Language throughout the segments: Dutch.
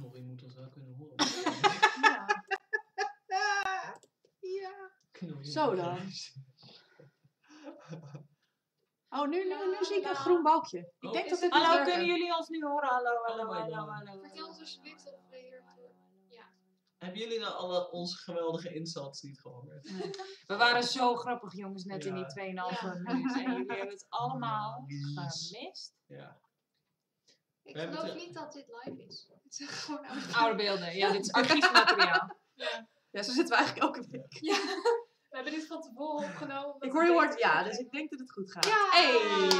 Knorrie moet ons wel kunnen horen. Ja. ja. Zo dan. Oh, nu, nu, nu zie ik een groen balkje. Ik Oh, denk dat dit het- Hallo, kunnen jullie ons nu horen? Hallo, hallo, Oh hallo. Vertel ons alsjeblieft of we hier. Hebben jullie nou alle onze geweldige insats niet gehoord? We waren zo grappig, jongens, net in die 2,5 Ja. minuut. En jullie hebben het allemaal gemist. Ja. Ik geloof niet dat dit live is. Het is gewoon oude Oude beelden. Ja, dit is archiefmateriaal. Ja, zo zitten we eigenlijk elke week. Ja. We hebben dit van tevoren opgenomen. Ik hoor je woord ja, dus ik denk dat het goed gaat. Ja! Hey!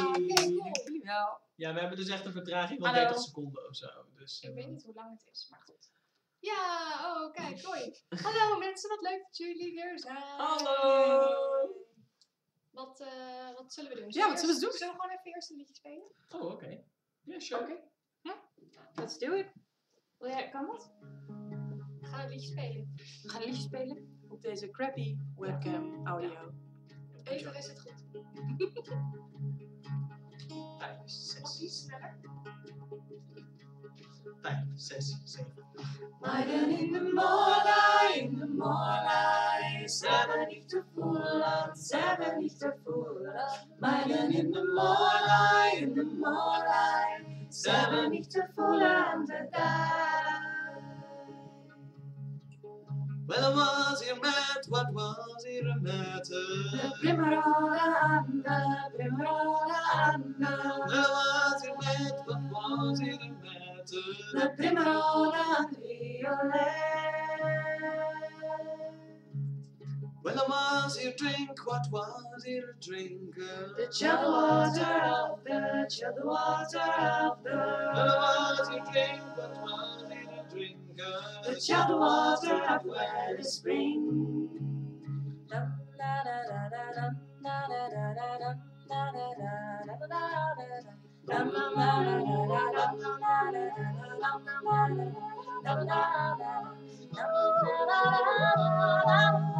Oké, cool. Wel. ja, we hebben dus echt een vertraging van Hallo. 30 seconden of zo. Dus, Ik eh, weet niet hoe lang het is, maar goed. Ja, oh kijk, hoi. Hallo mensen, wat leuk dat jullie weer zijn. Hallo! Wat, eh, wat zullen we doen? Ja, wat zullen we doen? Zullen we gewoon even eerst een liedje spelen? Oh, oké. Ja, sure. Oké. Let's do it. Wil jij, kan dat? We gaan een liedje spelen. We gaan een liedje spelen. Op deze crappy webcam audio. Beter is het goed. Vijf, zes, iets sneller. vijf, zes, zeven. Meiden in de molen, in de molen. Ze hebben niet te voelen, ze hebben niet te voelen. Meiden in de molen, in de molen. samen Well, was hier met, what was hier a matter? and the Anna, and the Well, was hier met, what was hier a matter? De primorola Anna, Never was you drink what was you drinker. The chug water of the chug water of the. Never was you drink what was you drinker. The chug water of where spring. Da da da da da da da da da da da da da da.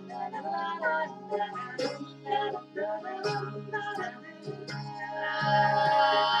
Thank you.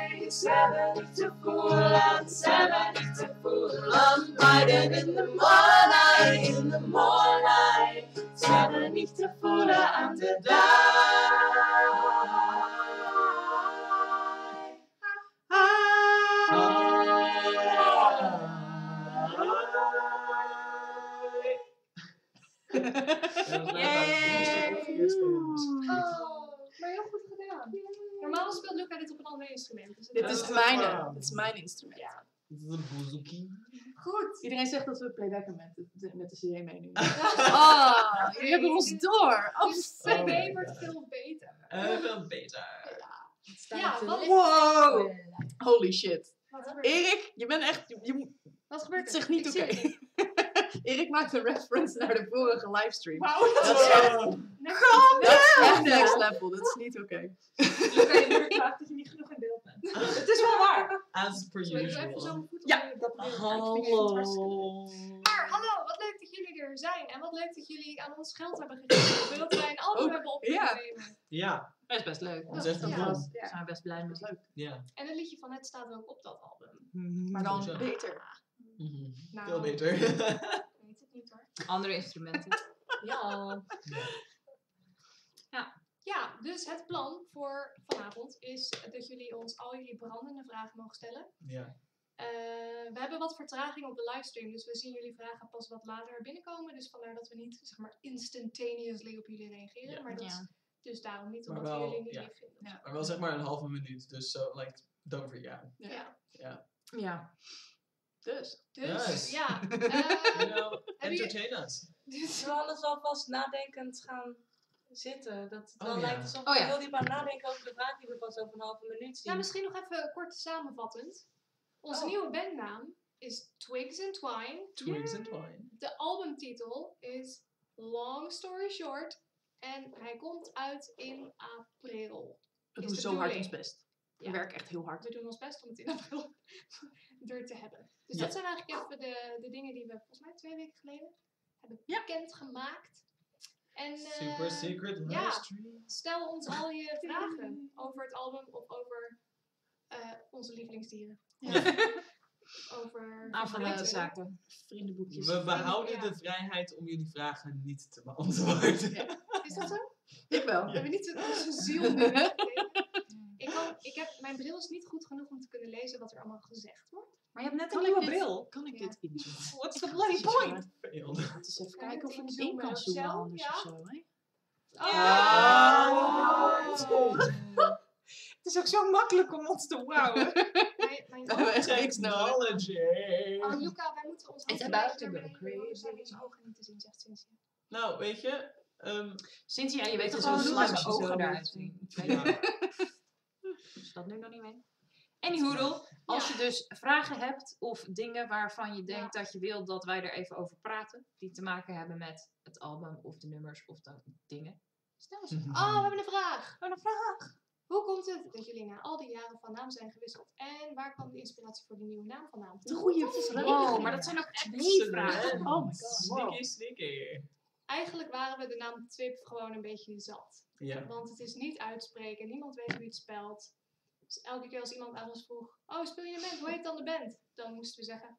Seventy-two and seventy-two. I'm riding in the morning, in the morning. Seventy-two and the die. Yay! Oh, mijn ogen is gedaan. Normaal speelt Luca dit op een ander instrument. Dus Dit is mijne. waar. Dit is mijn instrument. Ja. Dit is een bouzouki. Goed. Iedereen zegt dat we playbacken met de, met de CD meenemen. Ja. Oh, jullie hebben ons door. Oh, Dus. Oh CD wordt veel beter. Eh, wel beter. Ja, wat, Wow. Holy shit. er? Erik, je bent echt... Je, je moet- Wat gebeurt het er? is echt niet oké. Erik maakt een reference naar de vorige livestream. Wauw, Dat dat is echt, dat is echt next level. Dat is niet oké. Luca, je nu dat je niet genoeg in beeld bent. Het is wel waar. As per usual. mijn voet op Ja, dat Hallo. Maar hallo, wat leuk dat jullie er zijn. En wat leuk dat jullie aan ons geld hebben gegeven. Zodat wij een album Ook, hebben op ja. Dat is best leuk. dat is echt Ja. Daar zijn we best blij mee. Ja. En een liedje van het staat ook op dat album. Maar dan Zo. beter. Mhm. Nou, Veel beter. Ik weet het niet hoor. Andere instrumenten. Ja. Ja, dus het plan voor vanavond is dat jullie ons al jullie brandende vragen mogen stellen. ja. Eh, we hebben wat vertraging op de livestream, dus we zien jullie vragen pas wat later binnenkomen. Dus vandaar dat we niet zeg maar instantaneously op jullie reageren. Ja. maar dat is Ja. dus daarom niet Maar omdat we wel, jullie niet ja. lief vinden. Ja. Maar wel zeg maar een halve minuut, dus zo, like, don't out. Ja. Ja. Ja. Ja. Dus. Dus ja. You know, Hebben jullie- entertain us. dus, we anders alvast nadenkend gaan zitten? Dat het Oh, wel ja. lijkt alsof Oh, we ja. heel diep aan het nadenken over de vraag die we pas over een halve minuut zien. nou, misschien nog even kort samenvattend. Onze Oh. nieuwe bandnaam is Twigs and Twine. Twigs and twine. De albumtitel is Long Story Short. En hij komt uit in april. We doen de zo hard ons best. We Ja. werken echt heel hard. We doen ons best om het in april er te hebben. Dus Ja. dat zijn eigenlijk even de, de dingen die we volgens mij twee weken geleden hebben Ja. bekendgemaakt. En eh, Super secret ja. livestream. stel ons al je vragen over het album of over eh, onze lievelingsdieren. over Aanvullende zaken. Vriendenboekjes. We behouden Ja. de vrijheid om jullie vragen niet te beantwoorden. Is dat zo? Ik wel. We hebben niet onze ziel nu. Ik, heb, mijn bril is niet goed genoeg om te kunnen lezen wat er allemaal gezegd wordt. Maar je hebt net Kan een ik nieuwe dit- bril. Kan ik Ja. dit inzoomen? What's the bloody point? We eens even kijken ik of ik het het in kan zoomen zo? anders Ja. of zo. Hè? Oh. Het is ook zo makkelijk om ons te wowen. Niks nodig. Technology. Oh, Luca, wij moeten ons It's about naar to go zijn crazy. onze ogen niet te zien, zegt Cynthia. Nou, weet je, ehm, Cynthia, je weet Toch dus hoe je ogen eruit zien. dat nu nog niet weet. Anyhoedel, als je dus vragen hebt of dingen waarvan je denkt dat je wilt dat wij er even over praten, die te maken hebben met het album of de nummers of de dingen, stel ze. Oh, we hebben een vraag. Oh, een vraag. Hoe komt het dat jullie na al die jaren van naam zijn gewisseld? En waar kwam de inspiratie voor die nieuwe naam vandaan? Een goede vraag. Wow, maar dat zijn ook twee vragen. Oh my god. Sneaky, sneaky. Eigenlijk waren we de naam Twip gewoon een beetje zat. Ja. Want het is niet uitspreken, niemand weet hoe je het spelt. Dus elke keer als iemand aan ons vroeg, oh speel je een band, hoe heet dan de band? Dan moesten we zeggen,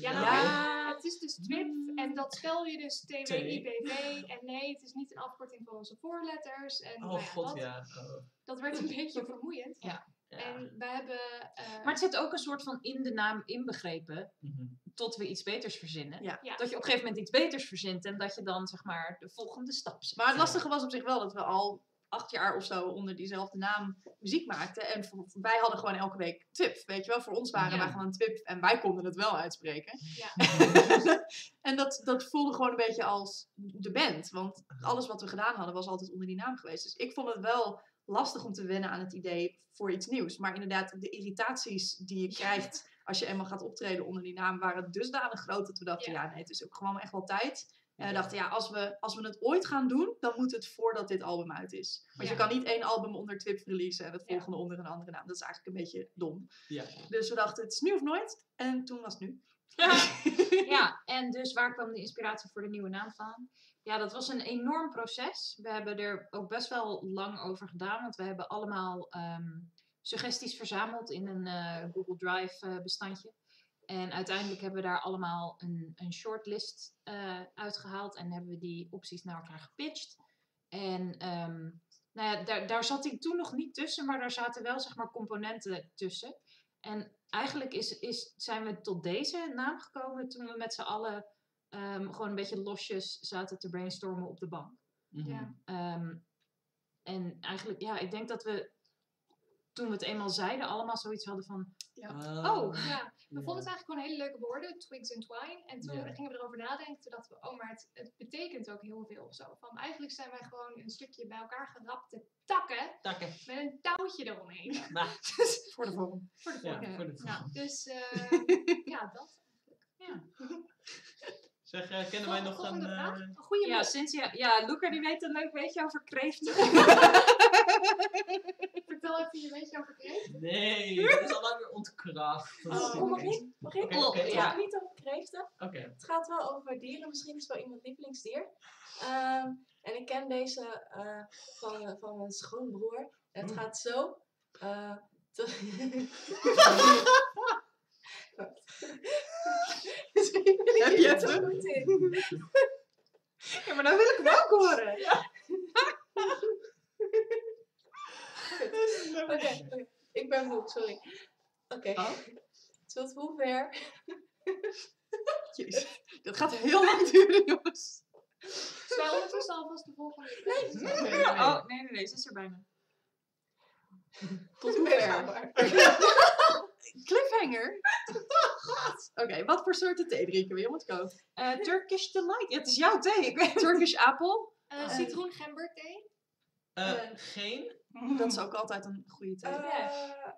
ja nou, Ja. het is dus Twip en dat spel je dus T-W-I-P-V. En nee, het is niet een afkorting voor onze voorletters. En nou Oh ja, god, dat, ja. Oh. dat werd een beetje vermoeiend. Ja. Ja. En we hebben... eh, Maar het zit ook een soort van in de naam inbegrepen, Mhm. tot we iets beters verzinnen. Ja. Ja. Dat je op een gegeven moment iets beters verzint en dat je dan zeg maar de volgende stap zet. Maar het lastige was op zich wel dat we al acht jaar of zo onder diezelfde naam muziek maakten. En voor- wij hadden gewoon elke week Twip. Weet je wel, voor ons waren Ja. wij gewoon Twip en wij konden het wel uitspreken. Ja. en dat, dat voelde gewoon een beetje als de band. Want alles wat we gedaan hadden was altijd onder die naam geweest. Dus ik vond het wel lastig om te wennen aan het idee voor iets nieuws. Maar inderdaad, de irritaties die je krijgt als je eenmaal gaat optreden onder die naam waren dusdanig groot dat we dachten, Ja. ja, nee, het is ook gewoon echt wel tijd. En we dachten, ja, als we, als we het ooit gaan doen, dan moet het voordat dit album uit is. Want je kan niet één album onder Twip releasen en het Ja. volgende onder een andere naam. Dat is eigenlijk een beetje dom. Ja. Dus we dachten, het is nu of nooit. En toen was het nu. Ja, en dus waar kwam de inspiratie voor de nieuwe naam van? Ja, dat was een enorm proces. We hebben er ook best wel lang over gedaan, want we hebben allemaal ehm, suggesties verzameld in een eh, Google Drive eh, bestandje. En uiteindelijk hebben we daar allemaal een, een shortlist eh, uitgehaald en hebben we die opties naar elkaar gepitcht. En ehm, nou ja, daar, daar zat hij toen nog niet tussen, maar daar zaten wel zeg maar componenten tussen. En eigenlijk is, is, zijn we tot deze naam gekomen toen we met z'n allen ehm, gewoon een beetje losjes zaten te brainstormen op de bank. Mhm. Ja. Ehm, en eigenlijk, ja, ik denk dat we toen we het eenmaal zeiden, allemaal zoiets hadden van, Ah. oh, Ja, we Ja. vonden het eigenlijk gewoon hele leuke woorden, twigs en twine. En toen Ja. gingen we erover nadenken, toen dachten we, oh, maar het, het betekent ook heel veel of zo. Van, eigenlijk zijn wij gewoon een stukje bij elkaar gerapte takken Takken. met een touwtje eromheen. Nou, dus, Voor de vorm. voor de ja, vorm. voor de Ja. Dus eh, ja, dat. Zeg, eh, kennen wij nog een... Volgende eh, Een goede ja. Cynthia, ja, Luca die weet een leuk beetje over kreeften. Vertel vertel even je beetje over kreeft. Nee, dat is al lang weer ontkracht. Oh, Oh, mag ik? Mag ik? Oké, oké, Het ja. gaat niet over kreeften. Oké. Het gaat wel over dieren. Misschien is wel iemand lievelingsdier. Ehm, en ik ken deze eh, van, eh, van mijn schoonbroer. En het Oeh. gaat zo. eh, te- Heb je het? er goed in. Ja, maar dan wil ik hem ook horen. Oké, ik ben moe, sorry. Oké. Oh. Tot hoe ver? Jezus. Dat gaat heel lang duren, jongens. Zullen we ondertussen alvast de volgende nee. Oh, nee, nee, nee, ze is er bijna. Tot hoe Ja, ver? maar- Cliffhanger. Oké, wat voor soorten thee drinken we, jongens? Go. Eh, Turkish Delight. Ja, het is jouw thee. Turkish apple. Uh, citroen gember thee. Eh, Eh, geen? Dat is ook altijd een goede thee. Eh,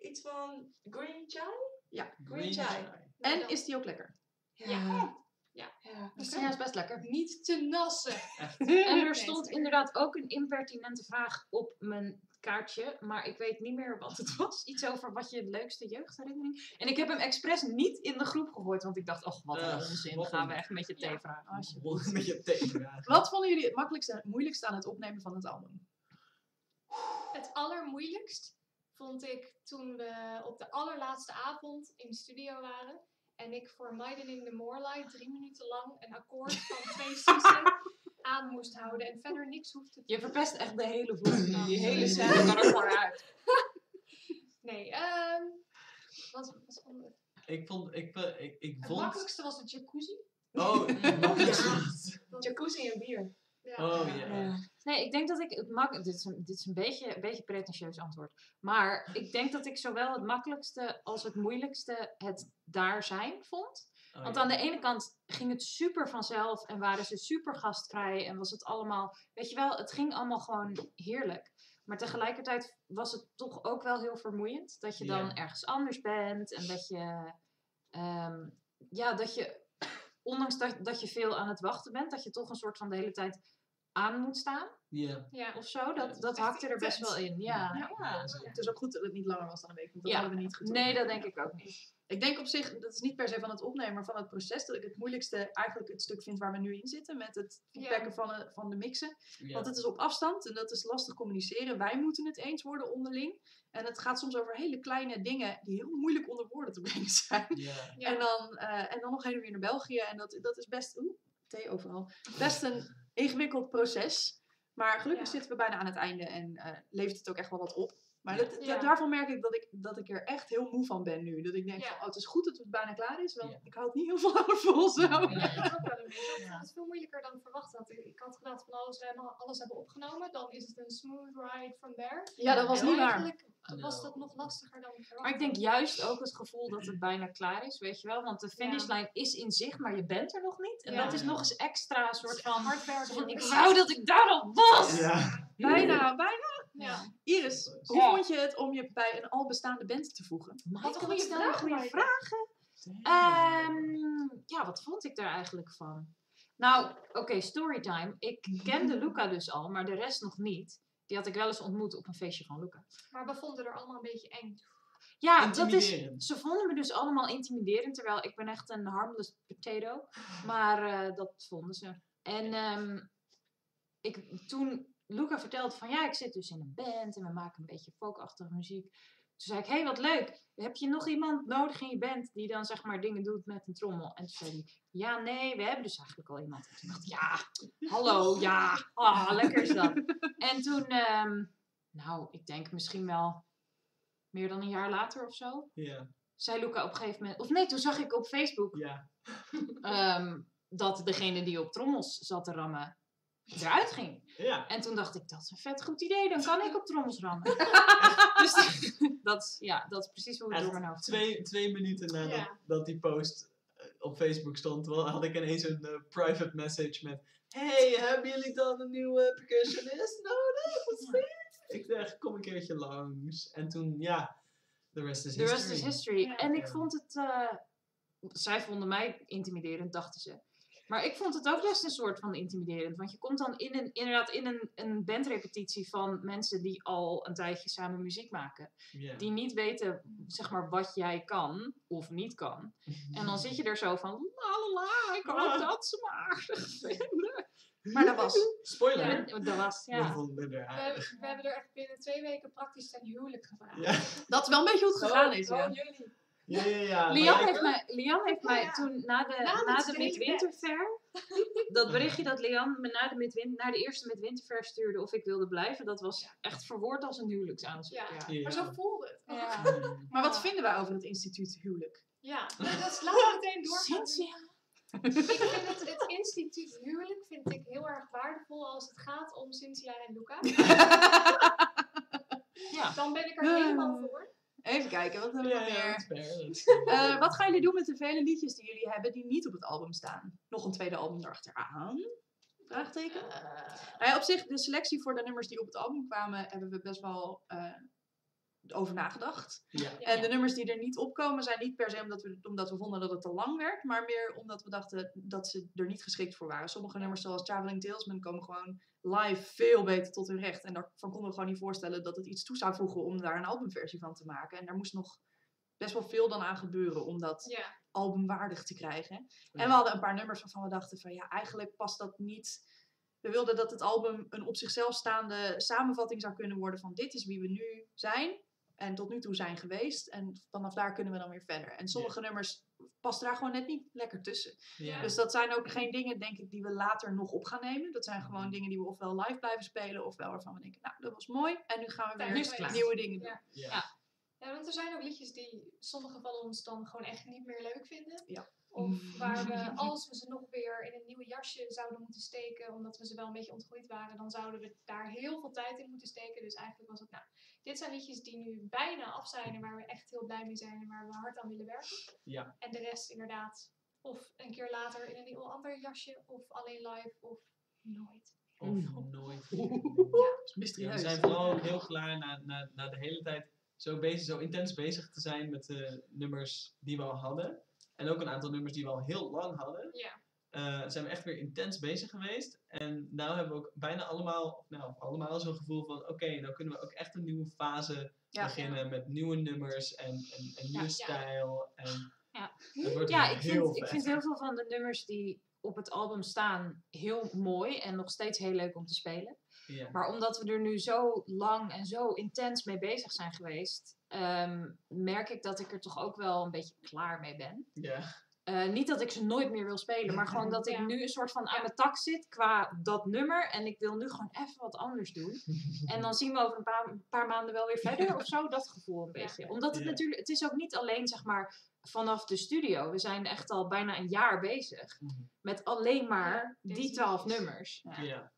iets van green chai? Ja. green chai. En is die ook lekker? Ja. Ja. Dus ja, is best lekker. Niet te nassen. Echt. En er stond inderdaad ook een impertinente vraag op mijn kaartje, maar ik weet niet meer wat het was. Iets over wat je leukste jeugdherinnering. En ik heb hem expres niet in de groep gegooid, want ik dacht, oh wat een Ugh, onzin, wat gaan we echt met je thee Ja. vragen. Met je thee vragen. Wat vonden jullie het makkelijkste en het moeilijkste aan het opnemen van het album? Het allermoeilijkst vond ik toen we op de allerlaatste avond in de studio waren. En ik voor Widening the Moorlight drie minuten lang een akkoord van twee sussen aan moest houden. En verder niks hoefde te Je verpest echt de hele voet. Die hele scène kan er gewoon uit. Nee, ehm wat was het? Ik vond, ik, eh, ik, ik Het vond... makkelijkste was de jacuzzi. Oh, Jacuzzi en bier. ja. oh ja. Nee, ik denk dat ik het mak... Dit is een, dit is een beetje een beetje pretentieus antwoord. Maar ik denk dat ik zowel het makkelijkste als het moeilijkste het daar zijn vond. Oh, Want ja. aan de ene kant ging het super vanzelf en waren ze super gastvrij en was het allemaal, weet je wel, het ging allemaal gewoon heerlijk. Maar tegelijkertijd was het toch ook wel heel vermoeiend dat je dan ergens anders bent en dat je, ehm, ja, dat je, ondanks dat, dat je veel aan het wachten bent, dat je toch een soort van de hele tijd aan moet staan Ja. Ja. of zo. Dat, is dat hakte er best wel in. Ja, Ja. ja. Het is ook goed dat het niet langer was dan een week, want dat Ja. hadden we niet gedaan. Nee, dat denk ik ook niet. Ik denk op zich, dat is niet per se van het opnemen, maar van het proces, dat ik het moeilijkste eigenlijk het stuk vind waar we nu in zitten, met het verpakken van, de, van de mixen. Want het is op afstand en dat is lastig communiceren. Wij moeten het eens worden onderling. En het gaat soms over hele kleine dingen die heel moeilijk onder woorden te brengen zijn. En, dan, eh, en dan nog heen en weer naar België. En dat, dat is best, oeh, thee overal, best een ingewikkeld proces. Maar gelukkig Ja. zitten we bijna aan het einde en eh, levert het ook echt wel wat op. Maar Ja. dat, dat- Ja. daarvan merk ik dat, ik dat ik er echt heel moe van ben nu. Dat ik denk Ja. van, oh, het is goed dat het bijna klaar is, want Ja. ik hou het niet heel veel langer vol zo. Ja, ik ook wel een beetje. Ik Ja. vond het veel moeilijker dan ik verwacht had. Ik, had gedacht van als we alles hebben opgenomen, dan is het een smooth ride from there. Ja, dat was En niet waar. Eigenlijk was dat nog lastiger dan ik verwacht Maar ik denk juist ook het gevoel dat het bijna klaar is, weet je wel. Want de finishlijn is in zicht, maar je bent er nog niet. En Ja. dat is nog eens extra soort van... hard werken. ik wou dat ik daar al was! Ja. Bijna, bijna. Ja. Iris, hoe Ja. vond je het om je bij een al bestaande band te voegen? Mag Wat ik een goede vraag, Goede vragen. Ehm, ja, wat vond ik daar eigenlijk van? Nou, oké, storytime. Ik kende Luca dus al, maar de rest nog niet. Die had ik wel eens ontmoet op een feestje van Luca. Maar we vonden er allemaal een beetje eng. Ja, dat is, ze vonden me dus allemaal intimiderend, terwijl ik ben echt een harmless potato. Maar eh, dat vonden ze. En ehm, ik, toen Luca vertelde van ja, ik zit dus in een band en we maken een beetje folkachtige muziek. Toen zei ik, hé, hey, wat leuk. Heb je nog iemand nodig in je band die dan zeg maar dingen doet met een trommel? En toen zei hij, ja, nee, we hebben dus eigenlijk al iemand. En toen dacht ik, ja, hallo, ja, ah, lekker is dat. En toen, ehm, nou, ik denk misschien wel meer dan een jaar later of zo, Ja. zei Luca op een gegeven moment, of nee, toen zag ik op Facebook Ja. ehm, dat degene die op trommels zat te rammen eruit ging. Ja. En toen dacht ik, dat is een vet goed idee, dan kan ik op trommels rammen. dus dat, is- ja, dat is precies hoe het door mijn hoofd twee, twee minuten nadat Ja. dat die post eh, op Facebook stond, had ik ineens een eh, private message met Hey, hebben jullie dan een nieuwe percussionist nodig? Wat vet. Ik dacht, kom een keertje langs. En toen, ja, the rest is The history. rest is history. Ja. En ik Ja. vond het, eh, zij vonden mij intimiderend, dachten ze. Maar ik vond het ook best een soort van intimiderend. Want je komt dan in een, inderdaad in een, een bandrepetitie van mensen die al een tijdje samen muziek maken. Die niet weten, zeg maar, wat jij kan of niet kan. En dan zit je er zo van, la la la, ik hoop dat ze me aardig vinden. Maar dat was. Spoiler. Ja, dat was, We ja. vonden er We, we hebben er echt binnen twee weken praktisch ten huwelijk gevraagd. Ja. Dat is wel een beetje hoe het gegaan is, ja. jullie. Ja, ja, ja. maar Lian heeft mij, Lian heeft mij ja. toen na de, Na de Midwinter dat berichtje dat Lian me na de, Midwin, na de eerste Midwinter Fair stuurde of ik wilde blijven, dat was echt verwoord als een huwelijksaanzoek. Ja. Maar zo voelde het. Ja. Hmm. Maar wat vinden wij over het instituut huwelijk? Ja, nou, dat is laten we meteen doorgaan. Cynthia. Ik vind het, het instituut huwelijk vind ik heel erg waardevol als het gaat om Cynthia en Luca. Ja. Dan ben ik er helemaal voor. Even kijken, wat hebben we Ja, nog ja, meer? Eh, wat gaan jullie doen met de vele liedjes die jullie hebben die niet op het album staan? Nog een tweede album erachteraan? Vraagteken? Nou ja, op zich, de selectie voor de nummers die op het album kwamen, hebben we best wel eh, over nagedacht. Ja. Ja. En de nummers die er niet opkomen zijn niet per se omdat we, omdat we vonden dat het te lang werd, maar meer omdat we dachten dat ze er niet geschikt voor waren. Sommige nummers zoals Traveling Talesman komen gewoon live veel beter tot hun recht. En daarvan konden we gewoon niet voorstellen dat het iets toe zou voegen om daar een albumversie van te maken. En daar moest nog best wel veel dan aan gebeuren om dat Ja, albumwaardig te krijgen. Ja. En we hadden een paar nummers waarvan we dachten van ja, eigenlijk past dat niet. We wilden dat het album een op zichzelf staande samenvatting zou kunnen worden van dit is wie we nu zijn en tot nu toe zijn geweest. En vanaf daar kunnen we dan weer verder. En sommige nummers passen daar gewoon net niet lekker tussen. Ja. Dus dat zijn ook geen dingen, denk ik, die we later nog op gaan nemen. Dat zijn gewoon dingen die we ofwel live blijven spelen, ofwel waarvan we denken, nou, dat was mooi. En nu gaan we weer nieuwe dingen doen. Ja. Ja. Ja, want er zijn ook liedjes die sommige van ons dan gewoon echt niet meer leuk vinden. Ja. Of waar we, als we ze nog weer in een nieuw jasje zouden moeten steken, omdat we ze wel een beetje ontgroeid waren, dan zouden we daar heel veel tijd in moeten steken. Dus eigenlijk was het, nou, dit zijn liedjes die nu bijna af zijn en waar we echt heel blij mee zijn en waar we hard aan willen werken. Ja. En de rest inderdaad, of een keer later in een nieuw ander jasje, of alleen live, of nooit. Of nooit. Dat is Ja, mysterieus. we zijn vooral ook heel klaar na, na, na de hele tijd zo, bezig, zo intens bezig te zijn met de nummers die we al hadden. En ook een aantal nummers die we al heel lang hadden. Ja. eh, zijn we echt weer intens bezig geweest. En nu hebben we ook bijna allemaal, of nou, allemaal zo'n gevoel van... Oké, nou kunnen we ook echt een nieuwe fase Ja. beginnen met nieuwe nummers en een en nieuwe Ja. stijl. En Ja. het wordt Ja, weer ik heel vind, ik vind heel veel van de nummers die op het album staan heel mooi en nog steeds heel leuk om te spelen. Ja. Maar omdat we er nu zo lang en zo intens mee bezig zijn geweest, ehm, merk ik dat ik er toch ook wel een beetje klaar mee ben. Ja. Eh, niet dat ik ze nooit meer wil spelen, maar gewoon dat ik Ja. nu een soort van aan mijn tak zit qua dat nummer. En ik wil nu gewoon even wat anders doen. En dan zien we over een paar, een paar maanden wel weer verder of zo. Dat gevoel een Ja. beetje. Omdat het Ja. natuurlijk, het is ook niet alleen zeg maar vanaf de studio. We zijn echt al bijna een jaar bezig Mhm. met alleen maar die twaalf nummers. Ja.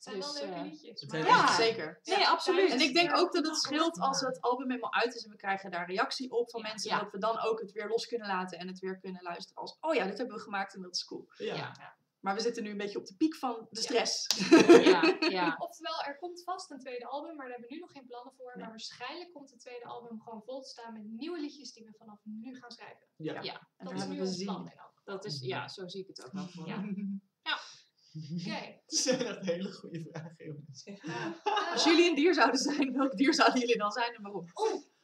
Het zijn Dus, wel leuke eh, liedjes. maar- Ja. Zeker. Nee, Ja, absoluut. En ik denk ook dat het scheelt als het album helemaal uit is en we krijgen daar reactie op van Ja. mensen. Ja. Dat we dan ook het weer los kunnen laten en het weer kunnen luisteren als, oh ja, dit hebben we gemaakt en dat is cool. Ja. Ja. Maar we zitten nu een beetje op de piek van de stress. Ja, ja. Oftewel, er komt vast een tweede album, maar daar hebben we nu nog geen plannen voor. Nee. Maar waarschijnlijk komt het tweede album gewoon vol te staan met nieuwe liedjes die we vanaf nu gaan schrijven. Ja. Ja. Dat is nu ons zin plan. Dat is, ja, zo zie ik het ook wel voor Ja. Oké. Het zijn echt hele goede vragen, jongens. Als jullie een dier zouden zijn, welk dier zouden jullie dan zijn en waarom?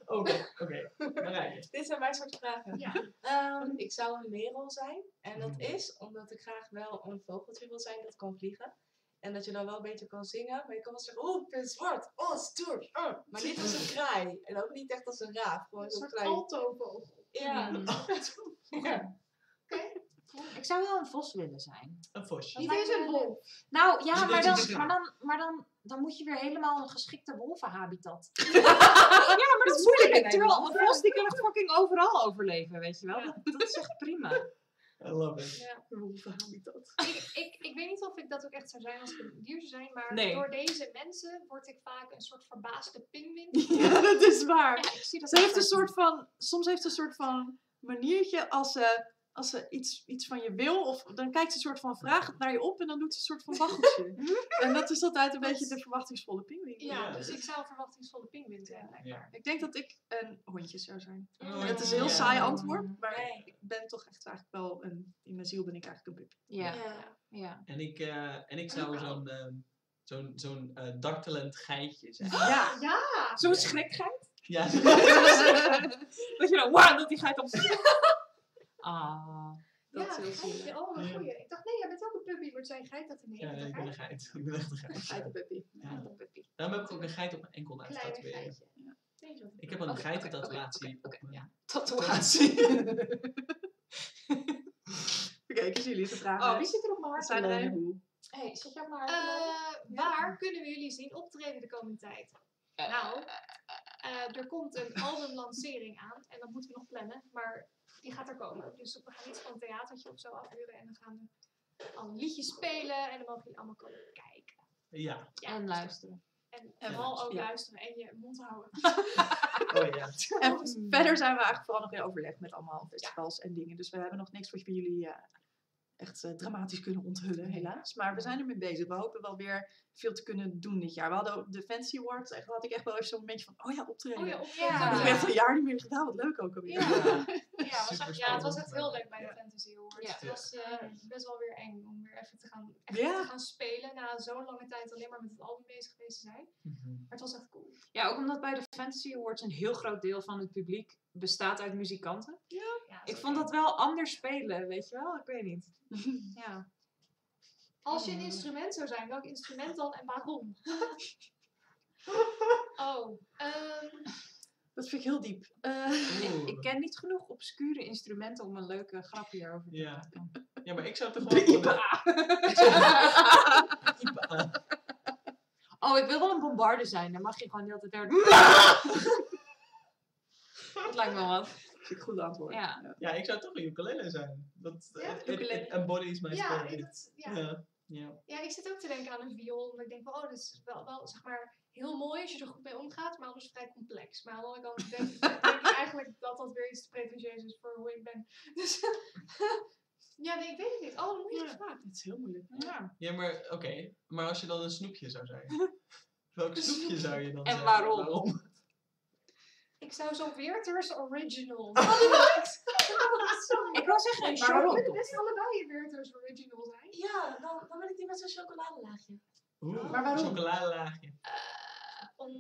Oké, oké. Marijke. Dit zijn mijn soort vragen. Ja. Ehm, ik zou een merel zijn. En dat Mm. is omdat ik graag wel een vogeltje wil zijn dat kan vliegen. En dat je dan wel beter kan zingen. Maar je kan wel zeggen, oh, ik ben zwart. Oh, stoer. oh. Maar niet als een kraai. En ook niet echt als een raaf. Gewoon Een zo'n soort klein... altovogel. Ja. Mm. ja. Ik zou wel een vos willen zijn. Een vosje. Niet eens een wolf. Nou ja, Dus maar dan, is- maar dan, maar dan, dan moet je weer helemaal een geschikte wolvenhabitat. ja, maar dat is moeilijk. Terwijl een vos die kan fucking overal overleven, weet je wel. Dat, dat is echt prima. I love it. Ja. Wolvenhabitat. Ik, ik, ik weet niet of ik dat ook echt zou zijn als ik een dier zou zijn, maar Nee. door deze mensen word ik vaak een soort verbaasde pinguïn. Ja, dat is waar. Ja, ik zie dat Ze heeft een soort van, soms heeft ze een soort van maniertje als ze als ze iets, iets van je wil, of dan kijkt ze een soort van vragend naar je op en dan doet ze een soort van waggeltje. en dat is altijd een beetje de verwachtingsvolle pinguïn. Ja, Ja, dus dat ik zou een verwachtingsvolle pinguïn zijn. blijkbaar. Ja. Ik denk dat ik een hondje zou zijn. Oh, Het is een heel ja. saai antwoord, maar Nee. ik ben toch echt eigenlijk wel een, in mijn ziel ben ik eigenlijk een puppy. Ja, Ja. ja. En ik, eh, en ik zou zo'n ehm, zo'n zo'n eh, geitje zijn. Ja. Ja! Zo'n schrikgeit? Ja, Dat je dan, wauw, dat die geit op... ah. Dat ja, is heel geitje. Oh, een Ja. goeie. Ik dacht, nee, jij bent ook een puppy, maar het zijn geit dat nee, ja, ik ben een geit. Ik ben echt een geit. Geitenpuppy. Ja. Ja, puppy. Daarom heb ik ook een geit op mijn enkel laten Kleine tatoeëren. Nee, zo. Ik heb een geitentatoeatie oké, op mijn- ja. Tatoeatie. Oké, jullie de vragen. Oh, wie zit er op mijn hart? zijn er een. Hey, zit jij lopen? Eh, waar kunnen we jullie zien optreden de komende tijd? Nou, eh, er komt een albumlancering aan en dat moeten we nog plannen, maar die gaat er komen. Dus we gaan iets van een theatertje of zo afhuren en dan gaan we al liedjes spelen en dan mogen jullie allemaal komen kijken. Ja. Ja, en dus- luisteren. En En vooral ook ja. luisteren en je mond houden. Oh ja. En verder zijn we eigenlijk vooral nog in overleg met allemaal festivals en dingen. Dus we hebben nog niks wat we jullie eh, echt eh, dramatisch kunnen onthullen, helaas. Maar we zijn ermee bezig. We hopen wel weer veel te kunnen doen dit jaar. We hadden ook de Fancy Awards. Echt, had ik echt wel even zo'n momentje van, oh ja, optreden. Oh ja, op Ja. Dat heb ik echt een jaar niet meer gedaan. Wat leuk ook alweer. Ja. Ja, was echt- Ja, het was echt heel leuk bij de. Fantasy Awards. Ja. Het was eh, best wel weer eng om weer even te gaan, echt Ja. te gaan spelen na zo'n lange tijd alleen maar met het album bezig geweest te zijn. Mhm. Maar het was echt cool. Ja, ook omdat bij de Fantasy Awards een heel groot deel van het publiek bestaat uit muzikanten. Ja, Ik vond dat wel anders spelen, weet je wel? Ik weet niet. Ja. Als je een instrument zou zijn, welk instrument dan en waarom? oh, ehm, Dat vind ik heel diep. Eh. Ik ken niet genoeg obscure instrumenten om een leuke grap hierover te Ja. maken. Ja, maar ik zou toch De wel... IPA. IPA. Oh, ik wil wel een bombarde zijn. Dan mag je gewoon de hele tijd daar... Dat lijkt me wel wat. vind ik een goed antwoord. Ja. Ja, ik zou toch een ukulele zijn. Dat Ja, it- it- ukulele. it embodies my ja, spirit. ja. Ja. Ja. ja, ik zit ook te denken aan een viool. Omdat ik denk, van, oh, dat is wel, wel zeg maar heel mooi als je er goed mee omgaat, maar anders vrij complex. Maar aan de andere kant denk, denk ik eigenlijk dat dat weer iets te pretentieus is voor hoe ik ben. Dus ja, nee, ik weet het niet. Oh, een moeilijke Ja. vraag. Het is heel moeilijk. ja. Ja, maar oké. Maar als je dan een snoepje zou zijn. Welk snoepje zou je dan En zijn? waarom? Ik zou zo Weerters Original. Ik wil zeggen, een Maar waarom? We kunnen best allebei een Weerters Original zijn. Ja, dan, dan wil ik die met zo'n chocoladelaagje. Oeh, Maar waarom? Chocoladelaagje. Eh, om...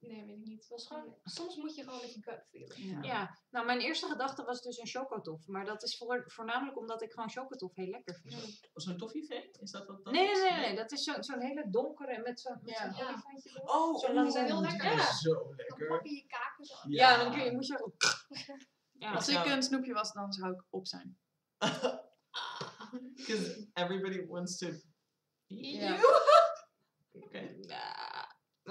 Nee, weet ik niet. Het was gewoon... Soms moet je gewoon met je gut feeling. Ja, nou mijn eerste gedachte was dus een chocotof. Maar dat is voor, voornamelijk omdat ik gewoon chocotof heel lekker vind. Zo'n toffifee? Is dat wat dat Nee, nee, is? nee, nee, dat is zo- zo'n hele donkere met zo'n met Ja. zo'n Ja. olifantje erop. Oh, Zo lang zijn heel lekker. is Ja. Zo Dan lekker. pak je je kaken zo. Ja, dan kun je, moet je... Ja, Als ik een snoepje was, dan zou ik op zijn. Because everybody wants to eat Ja. you. Oké. Ja,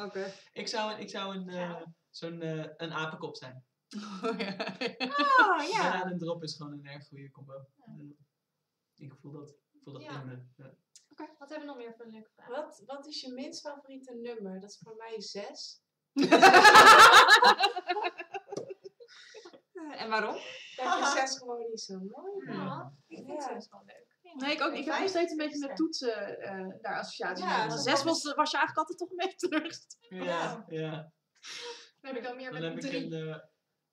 Oké. Ik zou, een- ik zou een, eh, zo'n eh, een apenkop zijn. Oh, ja. Oh, ja. Banaan en drop is gewoon een erg goede combo. Ja. Ik voel dat, ik voel dat Ja. in me. Ja. Wat hebben we nog meer voor een leuke vraag? Wat, wat is je minst favoriete nummer? Dat is voor mij zes. En waarom? Dat je zes gewoon niet zo mooi. Ja, ik vind best wel leuk. Nee, ik ook. niet. Ik heb nog steeds een beetje met toetsen eh, daar associaties Ja, mee. Zes was, was je eigenlijk altijd toch een beetje teleurgesteld. Ja, ja. Dan heb ik dan meer Dan met heb een ik een, eh,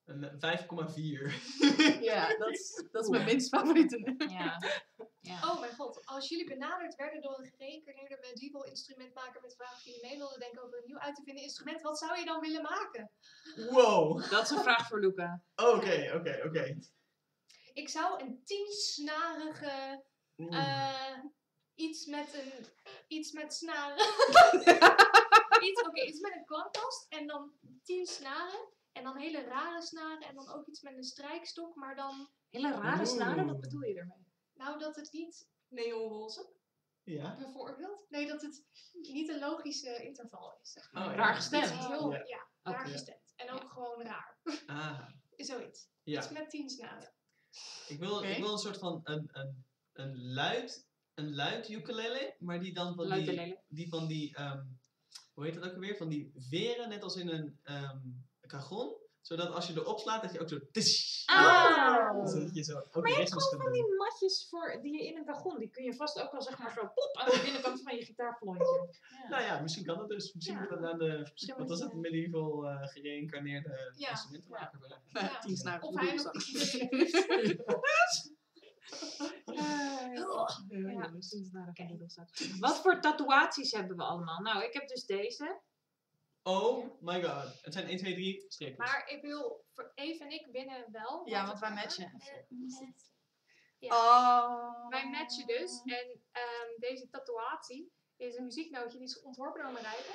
een 5,4. Ja, dat is, dat is mijn minst favoriete nummer. Ja. ja. Oh mijn god, als jullie benaderd werden door een gereïncarneerde medieval instrumentmaker met vraag of jullie mee wilden denken over een nieuw uit te vinden instrument, wat zou je dan willen maken? Wow. Dat is een vraag voor Luca. Oké, oké, oké. Ik zou een tiensnarige, Eh iets met een, iets met snaren. iets, oké, iets met een klankkast en dan tien snaren. En dan hele rare snaren en dan ook iets met een strijkstok, maar dan, Hele rare snaren, wat bedoel je ermee? nou dat het niet Neonroze. Ja? bijvoorbeeld, nee dat het niet een logische interval is. Zeg maar. Oh, ja. Raar gestemd. heel, Ja. ja, raar gestemd. En ook Ja. gewoon raar. Ah, Zoiets. ja. Iets met tien snaren. Ik wil, ik wil een soort van een, een, een luid, een luid ukulele, maar die dan van die, die van die, ehm, hoe heet dat ook alweer? Van die veren, net als in een ehm cajon, Zodat als je erop slaat, dat je ook zo... tisch- Ah. Zodat je zo ook Maar je hebt gewoon van die matjes voor, die je in een wagon, die kun je vast ook wel zeg maar zo plop aan de binnenkant van je gitaarvloontje. Nou ja, misschien kan het dus. Misschien Ja. moet het aan de... Misschien Wat was het? Medieval eh gereïncarneerde Ja. instrumentenmaker. Ja. Tien snaren. Of hij nog Ja. Wat voor tatoeaties hebben we allemaal? Nou, ik heb dus deze. Oh my god. Het zijn 1, 2, 3 streepjes. Maar ik wil, voor Eve en ik winnen wel. Ja, want wij matchen. eh, Ja. Oh. Wij matchen dus. En ehm, deze tatoeatie is een muzieknootje die is ontworpen door Marijke.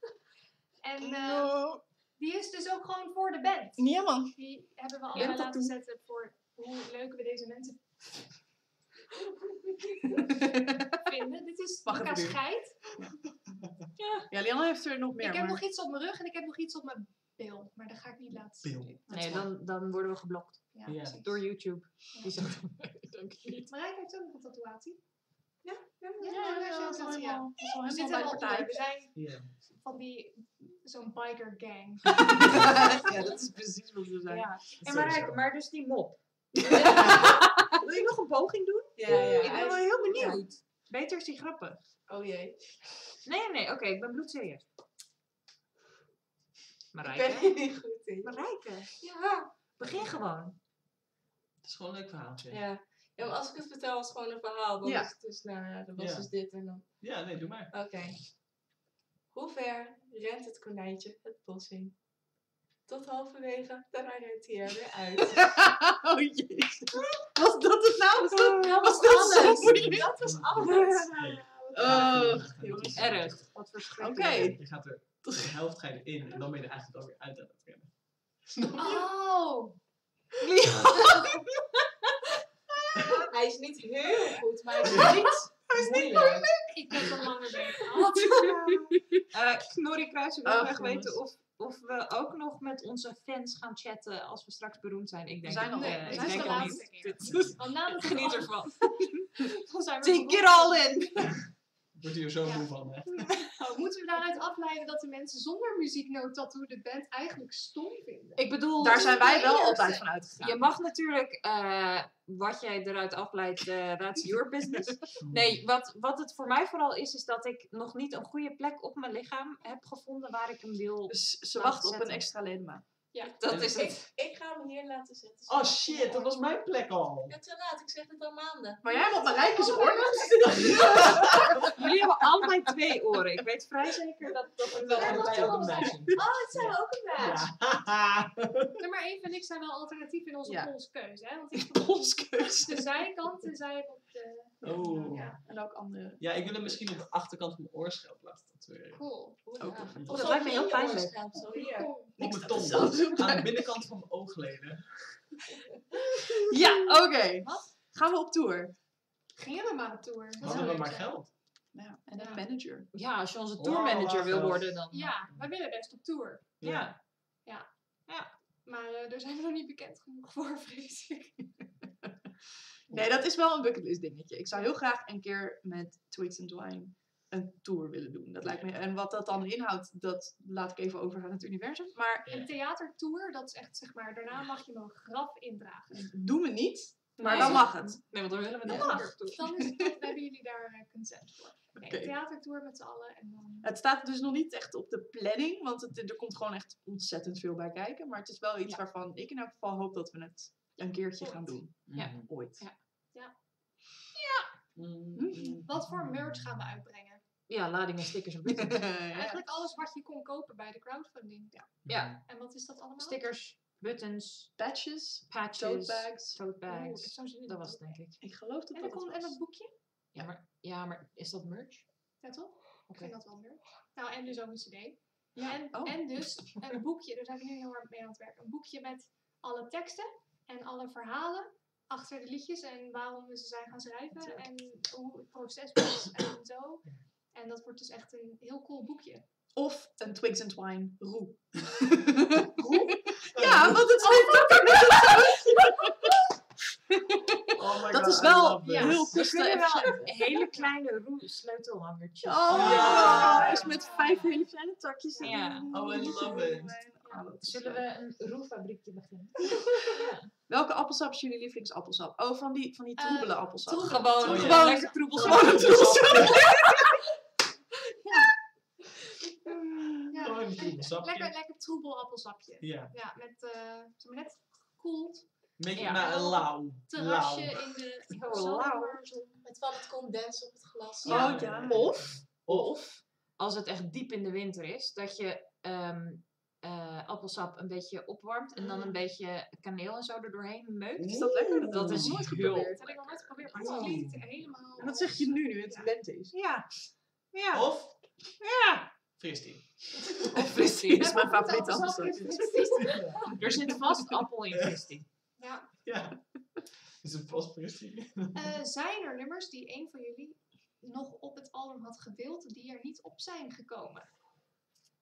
en eh, die is dus ook gewoon voor de band. Ja, man. Die hebben we allemaal laten zetten voor hoe leuk we deze mensen vinden. Dit is Lucas even nu. Geit. Ja, Lianne heeft er nog meer. ik heb maar... nog iets op mijn rug en ik heb nog iets op mijn bil. Maar dat ga ik niet laten zien. Nee, dan, dan worden we geblokt Ja, Ja. door YouTube. Ja. Die zegt, dank je niet. Marijke heeft ook nog een tatoeatie. Ja, ja, ja, ja, ja, dat is wel ja. helemaal, We helemaal zitten bij. We zijn Ja. van die, zo'n biker gang. ja, dat is precies wat we zijn. Ja. En. Marijke, maar dus die mop. Wil je nog een poging doen? Ja, ja. ik ben wel heel benieuwd. Beter is die grappig. Oh jee. Nee, nee, oké, ik ben bloedserieus. Ik ben Marijke? hier niet goed in. Marijke, ja. Begin gewoon. Het is gewoon een leuk verhaaltje. Ja, Ja. ja, maar als ik het vertel als gewoon een verhaal, dan Ja. is het dus, nou ja, dat was Ja. dus dit en dan. nee, doe maar. Oké. Hoe ver rent het konijntje het bos in? Tot halverwege, daarna rent hij er weer uit. oh jezus. Was dat het nou? Was dat, Dat was dat zo alles. moeilijk? Dat was alles. Oh, jongens. Erg. Wat Oké. verschrikkelijk. Je gaat er tot de helft ga je erin en dan ben je er eigenlijk alweer uit aan het rennen. Oh! Hij is niet heel goed, maar hij is niet moeilijk. Ik heb er langer bij gehad. Eh Knorrie Kruis wil graag weten of, of we ook nog met onze fans gaan chatten als we straks beroemd zijn. Ik denk zijn al- we zijn de het laatste keer. Dit- Geniet ervan. Dan zijn we Take it all in. Wordt hier zo Ja. moe van, hè? Oh, moeten we daaruit afleiden dat de mensen zonder muzieknoot tattoo de band eigenlijk stom vinden? Ik bedoel, Daar zijn wij wel eerste. altijd van uitgegaan. je mag natuurlijk eh, wat jij eruit afleidt, eh that's your business. Nee, wat, wat het voor mij vooral is, is dat ik nog niet een goede plek op mijn lichaam heb gevonden waar ik hem wil. Dus ze wachten op een extra ledemaat. Dat is het. Ik, ik ga hem hier laten zetten. Oh shit, dat was mijn plek al. Ja, te laat. Ik zeg het al maanden. Maar jij hebt op Marijke's oor. Jullie hebben allebei twee oren. Ik weet vrij zeker dat, dat het wel Ja, een wel match Oh, het zijn ook een match. Ja. Nummer 1 en ik zijn wel alternatief in onze Ja. polskeuze. Hè? Want ik Polskeuze. de zijkant en zij op. Oh. Ja, En ook andere. Ja, ik wil hem misschien op de achterkant van mijn oorschelp laten tatoeëren. cool. Ook Ja. Oh, dat lijkt me heel pijnlijk. Zo hier. Op mijn tong. Aan de binnenkant van mijn oogleden. Ja, oké. Wat? Gaan we op tour? Gingen we maar op tour. Dat Hadden zou we leuk maar zijn. geld. Ja, en een Ja. manager. Ja, als je onze Oh, tourmanager wil worden, dan. Ja, wij willen best op tour. Ja. Maar eh, daar zijn we nog niet bekend genoeg voor, vrees ik. Nee, dat is wel een bucketlist dingetje. Ik zou heel graag een keer met Twigs and Twine een tour willen doen. Dat lijkt me. En wat dat dan inhoudt, dat laat ik even over aan het universum. Maar Een theatertour, dat is echt zeg maar, daarna mag je me een graf indragen. doen we niet. Maar Nee. dan mag het. Nee, want dan willen we Dat mag. toe. Dan is het hebben jullie daar eh, consent voor. Nee, een theatertour met z'n allen en dan... Het staat dus nog niet echt op de planning, want het, er komt gewoon echt ontzettend veel bij kijken. Maar het is wel iets Ja. waarvan ik in elk geval hoop dat we het een keertje gaan doen. Ja. Ooit. Ja. Mhm. Wat voor merch gaan we uitbrengen? Ja, ladingen, stickers en buttons. Ja. Eigenlijk alles wat je kon kopen bij de crowdfunding. Ja. Ja. En wat is dat allemaal? Stickers, buttons, Patches, patches, tote bags. tote ik bags. Dat was het, denk ik. Ik geloof dat En, dat kon- en dat boekje? Ja, maar, ja, maar is dat merch? Ja, toch? Ik vind dat wel merch. Nou, en dus ook een cd. Ja. En, Oh. en dus een boekje, daar zijn we nu heel hard mee aan het werken. Een boekje met alle teksten en alle verhalen achter de liedjes en waarom we ze zijn gaan schrijven en hoe het proces was en zo. En dat wordt dus echt een heel cool boekje. Of een Twigs and Twine roe. roe? Ja, want het heeft ook een Oh Dat is I wel heel kostenefficiënt. wel hele kleine roe sleutelhangertjes. Oh, Ja. is met vijf hele kleine takjes. Ja. Oh, I love it. Is Zullen we een roefabriekje beginnen? Welke appelsap is jullie lievelingsappelsap? Oh, van die, van die Eh, troebele appelsap. Gewoon, Oh, ja. gewoon lekker troebel. Gewoon een Ja, Gewoon een en- troebelsapje. Lekker, lekker troebel appelsapje. Ja, Ja, met uh, zeg maar net gekoeld. een beetje Ja. maar lauw. Terrasje Lauw. in de Oh, zomerzon. Met van het condens op het glas. Ja. Oh ja. Of, of, als het echt diep in de winter is, dat je ehm, eh, appelsap een beetje opwarmt en dan een beetje kaneel en zo er doorheen meukt. Is dat lekker? Dat, Dat is nooit geprobeerd. Dat heb ik nog nooit geprobeerd, maar het klinkt helemaal... En dat zeg je nu, nu het Ja. lente is. Ja. Ja. Of Ja. fristie. Of fristie is mijn favoriete appelsap Er zit vast appel in fristie. Ja. Ja. Is het vast fristie? Eh, zijn er nummers die een van jullie nog op het album had gedeeld, die er niet op zijn gekomen?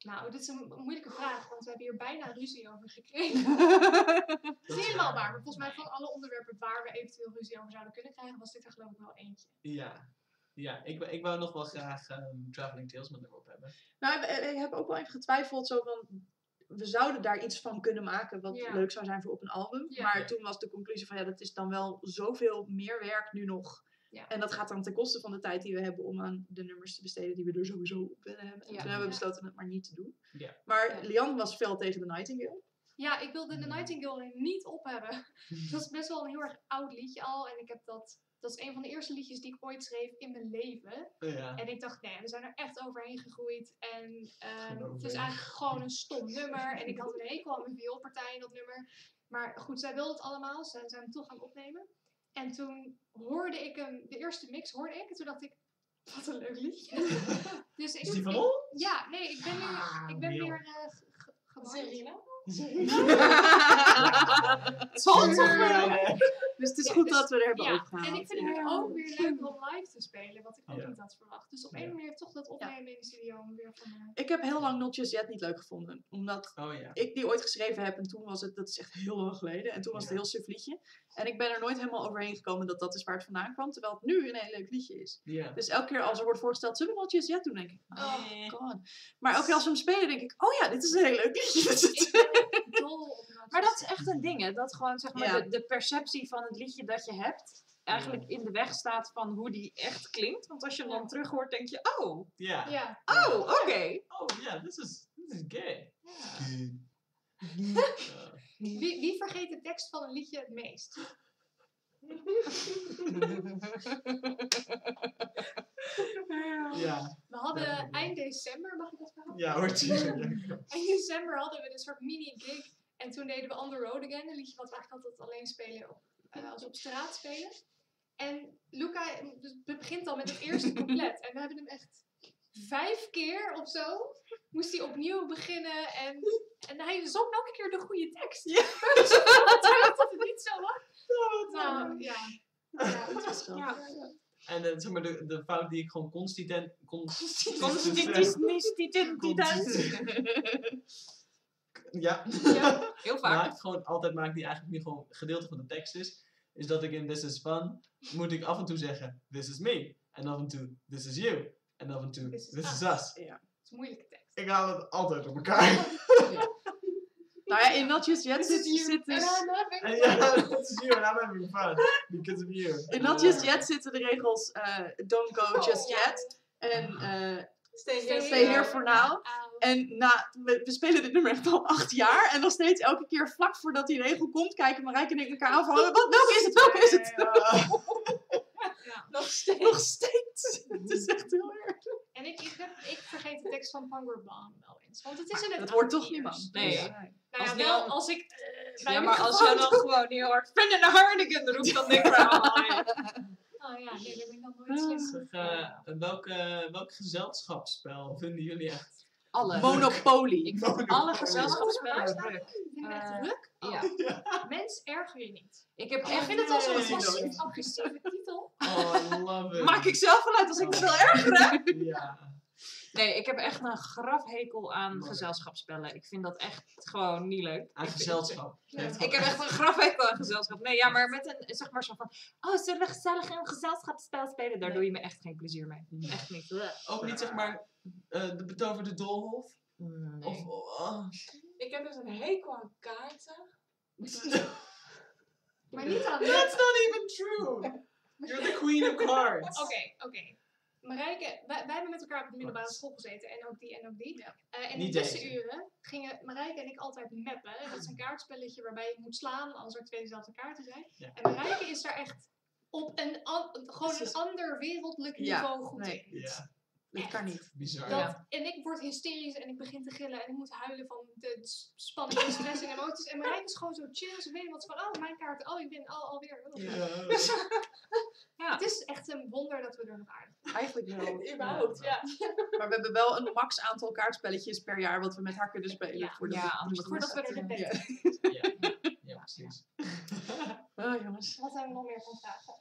Nou, dit is een mo- moeilijke vraag, want we hebben hier bijna ruzie over gekregen. Het is helemaal waar, maar volgens mij van alle onderwerpen waar we eventueel ruzie over zouden kunnen krijgen, was dit er geloof ik wel eentje. Ja. Ja, ik, wou- ik wou nog wel graag ehm, Traveling Tales met erop hebben. Nou, ik- ik heb ook wel even getwijfeld zo van... We zouden daar iets van kunnen maken wat Ja. leuk zou zijn voor op een album. Ja. Maar toen was de conclusie van ja, dat is dan wel zoveel meer werk nu nog. Ja. En dat gaat dan ten koste van de tijd die we hebben om aan de nummers te besteden die we er sowieso op willen hebben. En Ja. toen hebben we besloten het maar niet te doen. Ja. Maar Ja. Lian was fel tegen de Nightingale. Ja, ik wilde The Nightingale er niet op hebben. Dat is best wel een heel erg oud liedje al en ik heb dat... Dat is een van de eerste liedjes die ik ooit schreef in mijn leven. Ja. En ik dacht, nee, we zijn er echt overheen gegroeid. En ehm, het is eigenlijk gewoon een stom nummer. En ik had een hekel aan mijn vioolpartij in dat nummer. Maar goed, zij wilde het allemaal. Ze zijn hem toch gaan opnemen. En toen hoorde ik hem, de eerste mix hoorde ik. En toen dacht ik, wat een leuk liedje. dus ik, Is die van ons? Ja, nee, ik ben, nu, Ah, ik ben weer uh, geworden. Zal toch wel. Ja. Dus het is Ja, goed dus- dat we er hebben Ja, opgehaald. en ik vind het nu ook weer leuk om live te spelen, wat ik ook Ja. niet had verwacht. Dus op een manier toch dat opnemen in de studio weer van... eh, Ik heb heel lang Not Just Yet niet leuk gevonden. Omdat Oh ja. ik die ooit geschreven heb en toen was het, dat is echt heel lang geleden. En toen was het een heel suf liedje. En ik ben er nooit helemaal overheen gekomen dat dat is waar het vandaan kwam. Terwijl het nu een heel leuk liedje is. Dus elke keer als er wordt voorgesteld, zullen we Not Just Yet doen? denk ik, oh Nee. god. Maar elke keer als we hem spelen, denk ik, oh ja, dit is een heel leuk liedje. Ik dol Maar dat is echt een ding, hè? Dat gewoon zeg maar Ja. de, de perceptie van het liedje dat je hebt, eigenlijk in de weg staat van hoe die echt klinkt. Want als je hem dan terug hoort, denk je, oh, Ja. Ja. oh, oké. Oh ja, this is, this is gay. Wie, wie vergeet de tekst van een liedje het meest? Ja. We hadden Ja. eind december, mag ik dat verhaal? Ja, hoort je. Eind december hadden we een soort mini-gig. En toen deden we On The Road Again, een liedje wat we eigenlijk altijd alleen spelen op, eh, als op straat spelen. En Luca dus het begint al met het eerste couplet. En we hebben hem echt vijf keer of zo. Moest hij opnieuw beginnen. En, en hij zong elke keer de goede tekst. Ja. Dat het niet zo was. Nou, ja. Ja, Dat was wel. ja. En eh, zeg maar, de, de fout die ik gewoon consistent... consistent Ja. Ja. Heel vaak. maakt, gewoon altijd maakt die eigenlijk nu gewoon gedeelte van de tekst is, is dat ik in This is Fun, moet ik af en toe zeggen, This is me. En af en toe, This is you. En af en toe, This is us. us. Het is een moeilijke tekst. Ik haal het altijd op elkaar. Nou ja, in Not Just Yet zit, zit dus... And I'm having En fun. ja, This is you and I'm having fun. Because of you. In Not Just Yet zitten de regels eh, Don't go just ja. yet. En eh, Stay Stay Stay here for now. En na, we, we spelen dit nummer echt al acht jaar. En nog steeds elke keer vlak voordat die regel komt, kijken Marijke en ik elkaar aan van... Wat, welke is het? Welke is het? Nog steeds. Nog steeds. Het is echt heel erg. En ik, ik, heb, ik vergeet de tekst van Pangur Baan wel eens. Want het is in het Dat hoort toch Iers. niemand. Nee. Nou Als ja, die wel dan- als ik... eh, bij Ja, maar als jij dan gewoon heel hard Vrienden de Harnigan roept, dan denk ik wel, oh, ja. Oh ja, nee, daar ben ik dan nooit slim. Zeg, eh, welke, welk gezelschapsspel vinden jullie echt? Alle. Monopoly. Ik vind alle gezelschapsspellen. Ik het echt Eh, ruk. Oh, Ja. Mens, erger je niet. Ik heb Ik echt... vind het al zo'n Nee, passief agressieve titel. Oh, I love it. Maak ik zelf vanuit als ik me wil ergeren? Ja. Nee, ik heb echt een grafhekel aan Mooi. gezelschapsspellen. Ik vind dat echt gewoon niet leuk. Aan gezelschap. Ja. Ik heb echt een grafhekel aan gezelschap. Nee, ja, maar met een, zeg maar zo van... Oh, zullen we gezellig een gezelschapsspel spelen? Daar Nee. doe je me echt geen plezier mee. Echt niet. Ook niet zeg maar eh, de betoverde doolhof? Nee. Of, oh, Ik heb dus een hekel aan kaarten. Maar niet aan That's not even true. You're the queen of cards. Oké, oké. Marijke, wij, wij hebben met elkaar op de middelbare school gezeten. En ook die en ook die. Ja. Eh, en in Niet de deze. tussenuren gingen Marijke en ik altijd meppen. Dat is een kaartspelletje waarbij je moet slaan als er twee dezelfde kaarten zijn. Ja. En Marijke is daar echt op een, an- gewoon een ander wereldlijk Ja, niveau goed nee. Dat kan niet. bizar. Dat, Ja. En ik word hysterisch en ik begin te gillen en ik moet huilen van de spanning en stress en emoties. En Marijke is gewoon zo chill. Ze weet wat van, oh mijn kaart, oh ik win, oh alweer. Oh. Ja. Ja. Ja. Het is echt een wonder dat we er nog aardig Eigenlijk wel. Überhaupt, ja. Maar we hebben wel een max aantal kaartspelletjes per jaar wat we met haar kunnen spelen. Ja. voordat Ja, we- Voordat we er de Ja. Ja. Ja, ja, precies. Oh, jongens. Wat hebben we nog meer van vragen?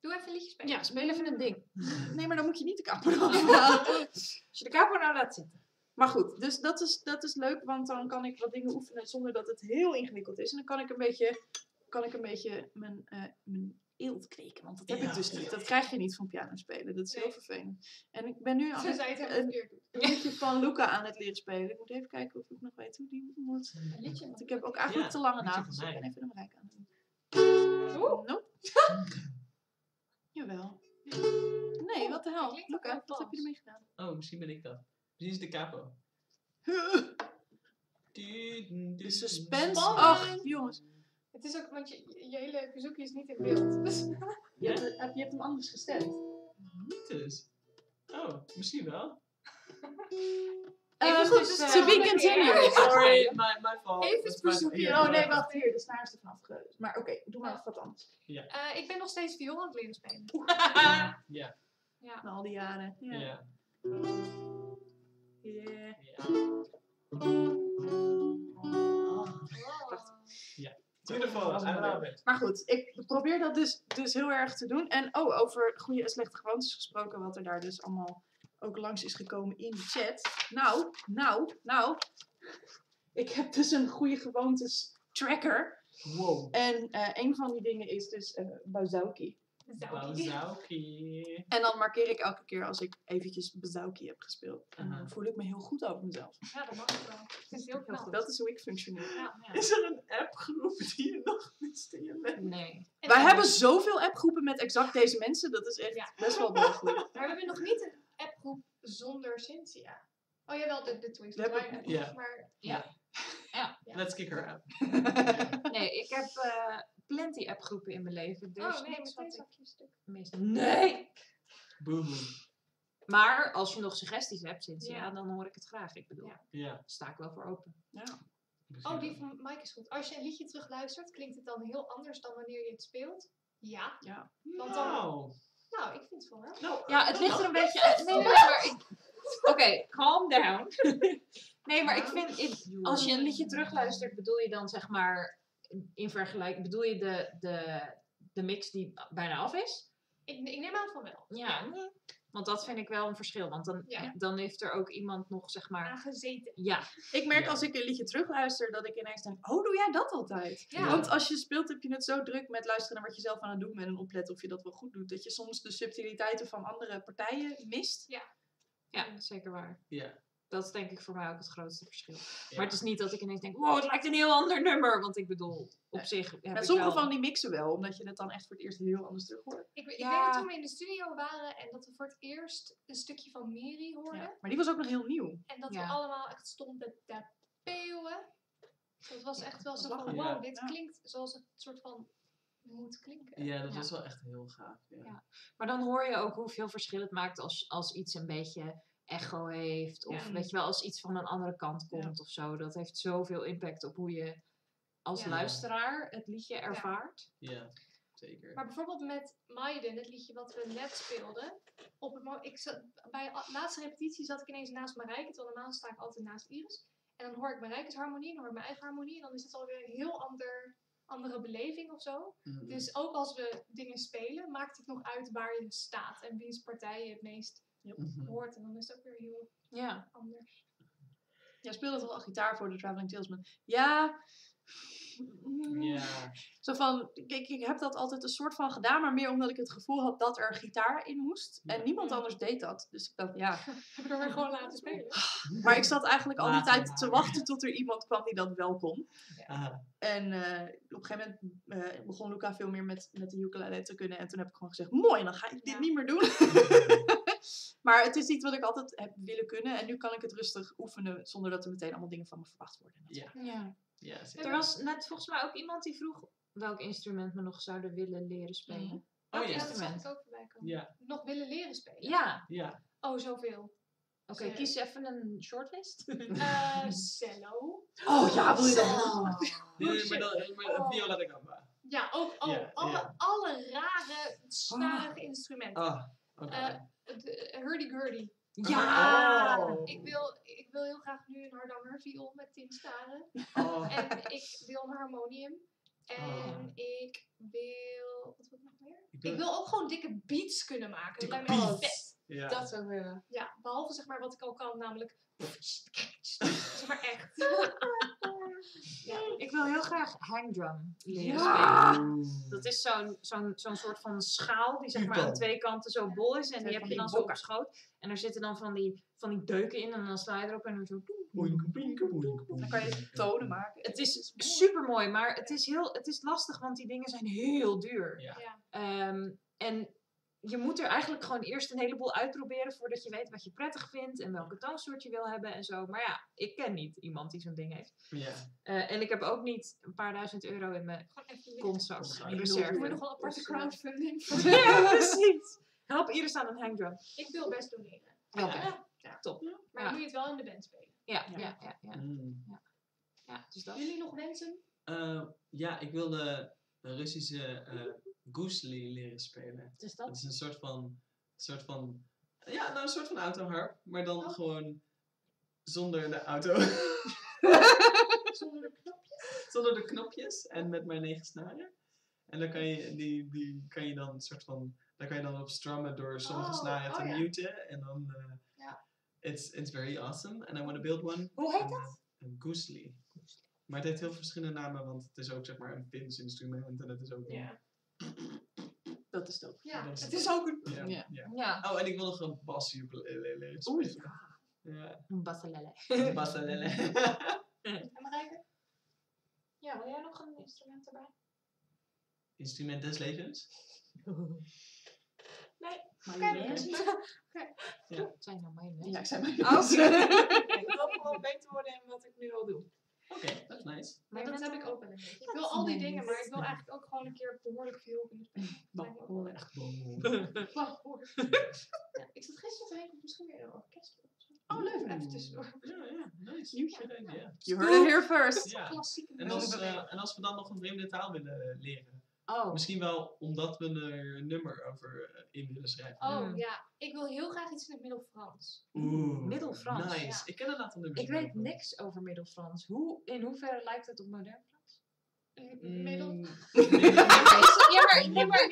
Doe even een liedje spelen. Ja, speel even een ding. Nee, maar dan moet je niet de halen. Als je de capo nou laat zitten. Maar goed, dus dat is, dat is leuk, want dan kan ik wat dingen oefenen zonder dat het heel ingewikkeld is. En dan kan ik een beetje, kan ik een beetje mijn, eh mijn eelt kweken, want dat heb Ja. ik dus niet. Dat krijg je niet van piano spelen, dat is heel vervelend. En ik ben nu aan Ze het, zei het helemaal een, liedje van Luca aan het leren spelen. Ik moet even kijken of ik nog weet hoe die moet. Een liedje. Want ik heb ook eigenlijk Ja, te lange nagels, dus ik ben even een rijk aan het doen. Oeh. Jawel. Nee, wat de hel. Luca, wat heb je ermee gedaan? Oh, misschien ben ik dat. Misschien is de capo. De suspense. Ach, jongens. Het is ook, want je, je hele bezoekje is niet in beeld. Dus Je hebt, je hebt hem anders gestemd. Niet dus. Oh, misschien wel. Eh, Even goed, dus, eh, to be continued. Sorry, my, my fault. Even hier. Oh nee, wacht, hier, de snaar is er vanaf ge- Maar oké, doe maar Ja. even wat anders. eh, ik ben nog steeds viool aan het leren spelen. Ja, Ja. Na al die jaren. ja. Ja. ja. Beautiful, I love it. Maar goed, ik probeer dat dus, dus heel erg te doen. En oh, over goede en slechte gewoontes gesproken, wat er daar dus allemaal ook langs is gekomen in de chat. Nou, nou, nou. Ik heb dus een goede gewoontes tracker. Wow. En eh, een van die dingen is dus eh Bazauki. Wauwzaukie. En dan markeer ik elke keer als ik eventjes Bazauki heb gespeeld. En dan voel ik me heel goed over mezelf. Ja, dat mag ook wel. Het is heel knap. Dat is hoe ik functioneer. Ja. Ja. Is er een appgroep die je nog mist in je leven? Nee. Wij hebben zoveel appgroepen met exact deze mensen. Dat is echt Ja. best wel belachelijk. Maar we hebben nog niet een appgroep zonder Cynthia. Oh jawel, de, de Twins. App. Ja. Maar Let's kick her out. Nee, ik heb eh plenty appgroepen in mijn leven. Dus oh nee, niks wat ik stuk. mis. Nee! Boehoe. Maar als je nog suggesties hebt, Cynthia, Ja. dan hoor ik het graag. Ik bedoel, Ja. Sta ik wel voor open. Ja. Oh, die van Mike is goed. Als je een liedje terugluistert, klinkt het dan heel anders dan wanneer je het speelt? Ja. Ja. Want dan, Nou. Nou, ik vind het wel. Hè? Nou, Ja, het ligt er een beetje uit. Nee, nee, maar ik... Oké, calm down. nee, maar ik vind, ik- als je een liedje terugluistert, bedoel je dan zeg maar, in vergelijking, bedoel je de, de, de mix die bijna af is? Ik, ik neem aan van wel. Ja. Want dat vind ik wel een verschil. Want dan, Ja. dan heeft er ook iemand nog, zeg maar... Aangezeten. Ja, Ik merk Ja. als ik een liedje terugluister dat ik ineens denk, oh doe jij dat altijd? Ja. Want als je speelt heb je het zo druk met luisteren naar wat je zelf aan het doen bent en opletten of je dat wel goed doet. Dat je soms de subtiliteiten van andere partijen mist. ja, zeker waar. Ja. Dat is denk ik voor mij ook het grootste verschil. ja. Maar het is niet dat ik ineens denk, wow, het lijkt een heel ander nummer. Want ik bedoel, op Nee. zich heb sommige wel... van die mixen wel, omdat je het dan echt voor het eerst heel anders terug hoort. Ik, ik Ja. weet dat toen we in de studio waren en dat we voor het eerst een stukje van Miri hoorden. Ja. Maar die was ook nog heel nieuw. En dat Ja. we allemaal echt stonden te peeuwen. Dat was echt wel zo van, wow, ja. dit Ja. klinkt zoals het soort van moet klinken. Ja, dat Ja. was wel echt heel gaaf. Ja. Ja. Maar dan hoor je ook hoeveel verschil het maakt als, als iets een beetje echo heeft. Of Ja. weet je wel, als iets van een andere kant komt of zo. Dat heeft zoveel impact op hoe je als Ja. luisteraar het liedje ervaart. Ja, zeker. Maar bijvoorbeeld met Maiden, het liedje wat we net speelden. Op het mo- ik zat, bij de laatste repetitie zat ik ineens naast Marijke, terwijl normaal sta ik altijd naast Iris. En dan hoor ik mijn rijkersharmonie, dan hoor ik mijn eigen harmonie. En dan is het alweer een heel ander, andere beleving of zo. Mhm. Dus ook als we dingen spelen, maakt het nog uit waar je staat. En wiens partij je het meest Mhm. hoort. En dan is het ook weer heel Ja. anders. Jij speelde toch al gitaar voor de Traveling Salesman? Ja. Ja. Zo van, kijk, ik heb dat altijd een soort van gedaan, maar meer omdat ik het gevoel had dat er gitaar in moest. En Ja. niemand anders deed dat. Dus ik dacht, ja. Heb ik er weer gewoon laten spelen. Maar ik zat eigenlijk al die tijd te wachten tot er iemand kwam die dat wel kon. Ah, En eh, op een gegeven moment eh, begon Luca veel meer met, met de ukulele te kunnen. En toen heb ik gewoon gezegd, mooi, dan ga ik dit Ja. niet meer doen. maar het is iets wat ik altijd heb willen kunnen. En nu kan ik het rustig oefenen zonder dat er meteen allemaal dingen van me verwacht worden. ja. ja. Er was net volgens mij ook iemand die vroeg welk instrument we nog zouden willen leren spelen. Mhm. Oh ja, ja. dat zag instrument. ik ook voorbij komen. Ja. Nog willen leren spelen. Ja, Ja. Oh, zoveel. oké, kies even een shortlist. Eh, cello. Oh ja, wil je dat? Zo. Nee, maar dan maar Oh. viola da gamba. Ja, ook oh, alle, rare, snarige instrumenten. Ah, oké. Eh, de hurdy-gurdy. Ja! Oh. Ik wil, ik wil heel graag nu een hardanger viool met tien staren. Oh. En ik wil een harmonium. En Oh. ik wil... Wat wil ik nog meer? Ik wil- Ik wil ook gewoon dikke beats kunnen maken. Dat Dikke lijkt me beats. vet. Ja. Dat zou willen. Ja, behalve zeg maar wat ik al kan, namelijk... Zeg maar echt. ja. Ik wil heel graag hangdrum leren Ja. spelen. Oeh. Dat is zo'n zo'n zo'n soort van schaal die zeg maar aan twee kanten zo bol is. En die heb je dan zo op schoot. En er zitten dan van die, van die deuken in en dan sla je erop en dan zo... Boink, boink, boink, boink. Dan kan je tonen maken. Het is super mooi, maar het is, heel, het is lastig, want die dingen zijn heel duur. Ja. Ja. Ehm, en je moet er eigenlijk gewoon eerst een heleboel uitproberen voordat je weet wat je prettig vindt en welke toonsoort je wil hebben en zo. Maar ja, ik ken niet iemand die zo'n ding heeft. Ja. Eh, en ik heb ook niet een paar duizend euro in mijn kontzak Ik moet nog wel aparte crowdfunding. ja, precies. Help Iris aan een hangdrum. Ik wil best doneren. Oké, Ja. top. Maar Ja. dan moet je het wel in de band spelen. Ja, Ja. ja, ja, ja. Mm. ja dus dat. Jullie nog wensen? Eh, ja, ik wil de Russische eh Gusli leren spelen. Wat is Dat dat? is een soort van, soort van, ja, nou een soort van autoharp, maar dan Oh. gewoon zonder de auto, Zonder de knopjes? zonder de knopjes en met maar negen snaren. En dan kan je, die, die kan je dan een soort van, daar kan je dan op strummen door sommige Oh, snaren te oh ja. muten en dan, eh, Ja. it's, it's very awesome and I want to build one. Hoe heet dat? eh, Een Gusli. Maar het heeft heel verschillende namen, want het is ook zeg maar een Fins instrument en het is ook een-. Dat is dope. Ja, Dat is het het. is ook een... Ja, Ja. ja. Ja, Oh, en ik wil nog een bas ukulele leren Oeh. Ja. een bassalelle. Een bassalele. En Marijke? Ja, wil jij nog een instrument erbij? Instrument des levens. Mayonaise? Wat zijn nou mijn Ja, ik zei Oh, mayonaise. ik wil gewoon beter worden in wat ik nu al doe. Oké, dat is nice. Maar dat heb ik ook wel een beetje. Ik wil al die dingen, maar ik wil eigenlijk ook gewoon een keer behoorlijk veel kunnen spelen. Lijkt me ook wel echt behoorlijk. Ja, ik zat gisteren te denken, misschien weer een orkest. of zo. Oh, leuk. Even tussendoor. Ja, ja, nice. You heard it here first. Ja. Klassieke En als, eh, en als we dan nog een vreemde taal willen leren. Oh, Misschien wel omdat we er een nummer over eh, in willen schrijven. Oh Mm. ja, ik wil heel graag iets in het Middelfrans. Oeh. Middelfrans, Nice. ja. Ik ken een aantal nummers. ik weet niks over Middelfrans. Hoe, in hoeverre lijkt het op modern Frans? Mm. middel. Ja, maar, nee, maar,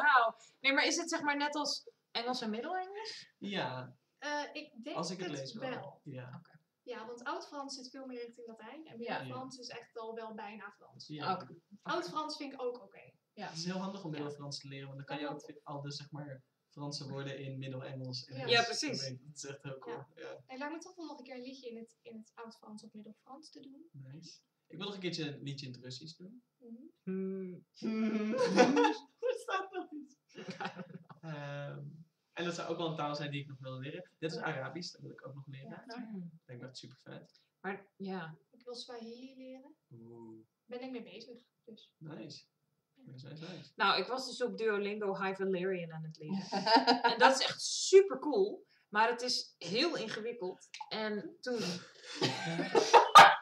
Wauw. nee, maar is het zeg maar net als Engels en Middel-Engels? Ja, Eh, ik denk als ik het het lees wel. wel. Ja. Ja, want Oud-Frans zit veel meer richting Latijn. En Ja. Middelfrans is echt al wel bijna Frans. ja. Oud-Frans vind ik ook oké. Het is heel handig om Middelfrans te leren, want dan kan je ook al de zeg maar Franse woorden in Middel-Engels. en Ja. Ja, precies. Dat is echt heel cool. Ja. Het lijkt me toch wel nog een keer een liedje in het, in het Oud-Frans of Middelfrans te doen. nice. Ik wil nog een keertje een liedje in het Russisch doen. Mhm. Hoe staat nog iets? En dat zou ook wel een taal zijn die ik nog wil leren. Net als Arabisch, dat wil ik ook nog leren. Ja. Dat lijkt me echt super vet. Maar ja, Ik wil Swahili leren. Oeh, Ben ik mee bezig. Dus. nice, nice. nou, ik was dus op Duolingo High Valerian aan het leren. En dat is echt super cool. Maar het is heel ingewikkeld. En toen.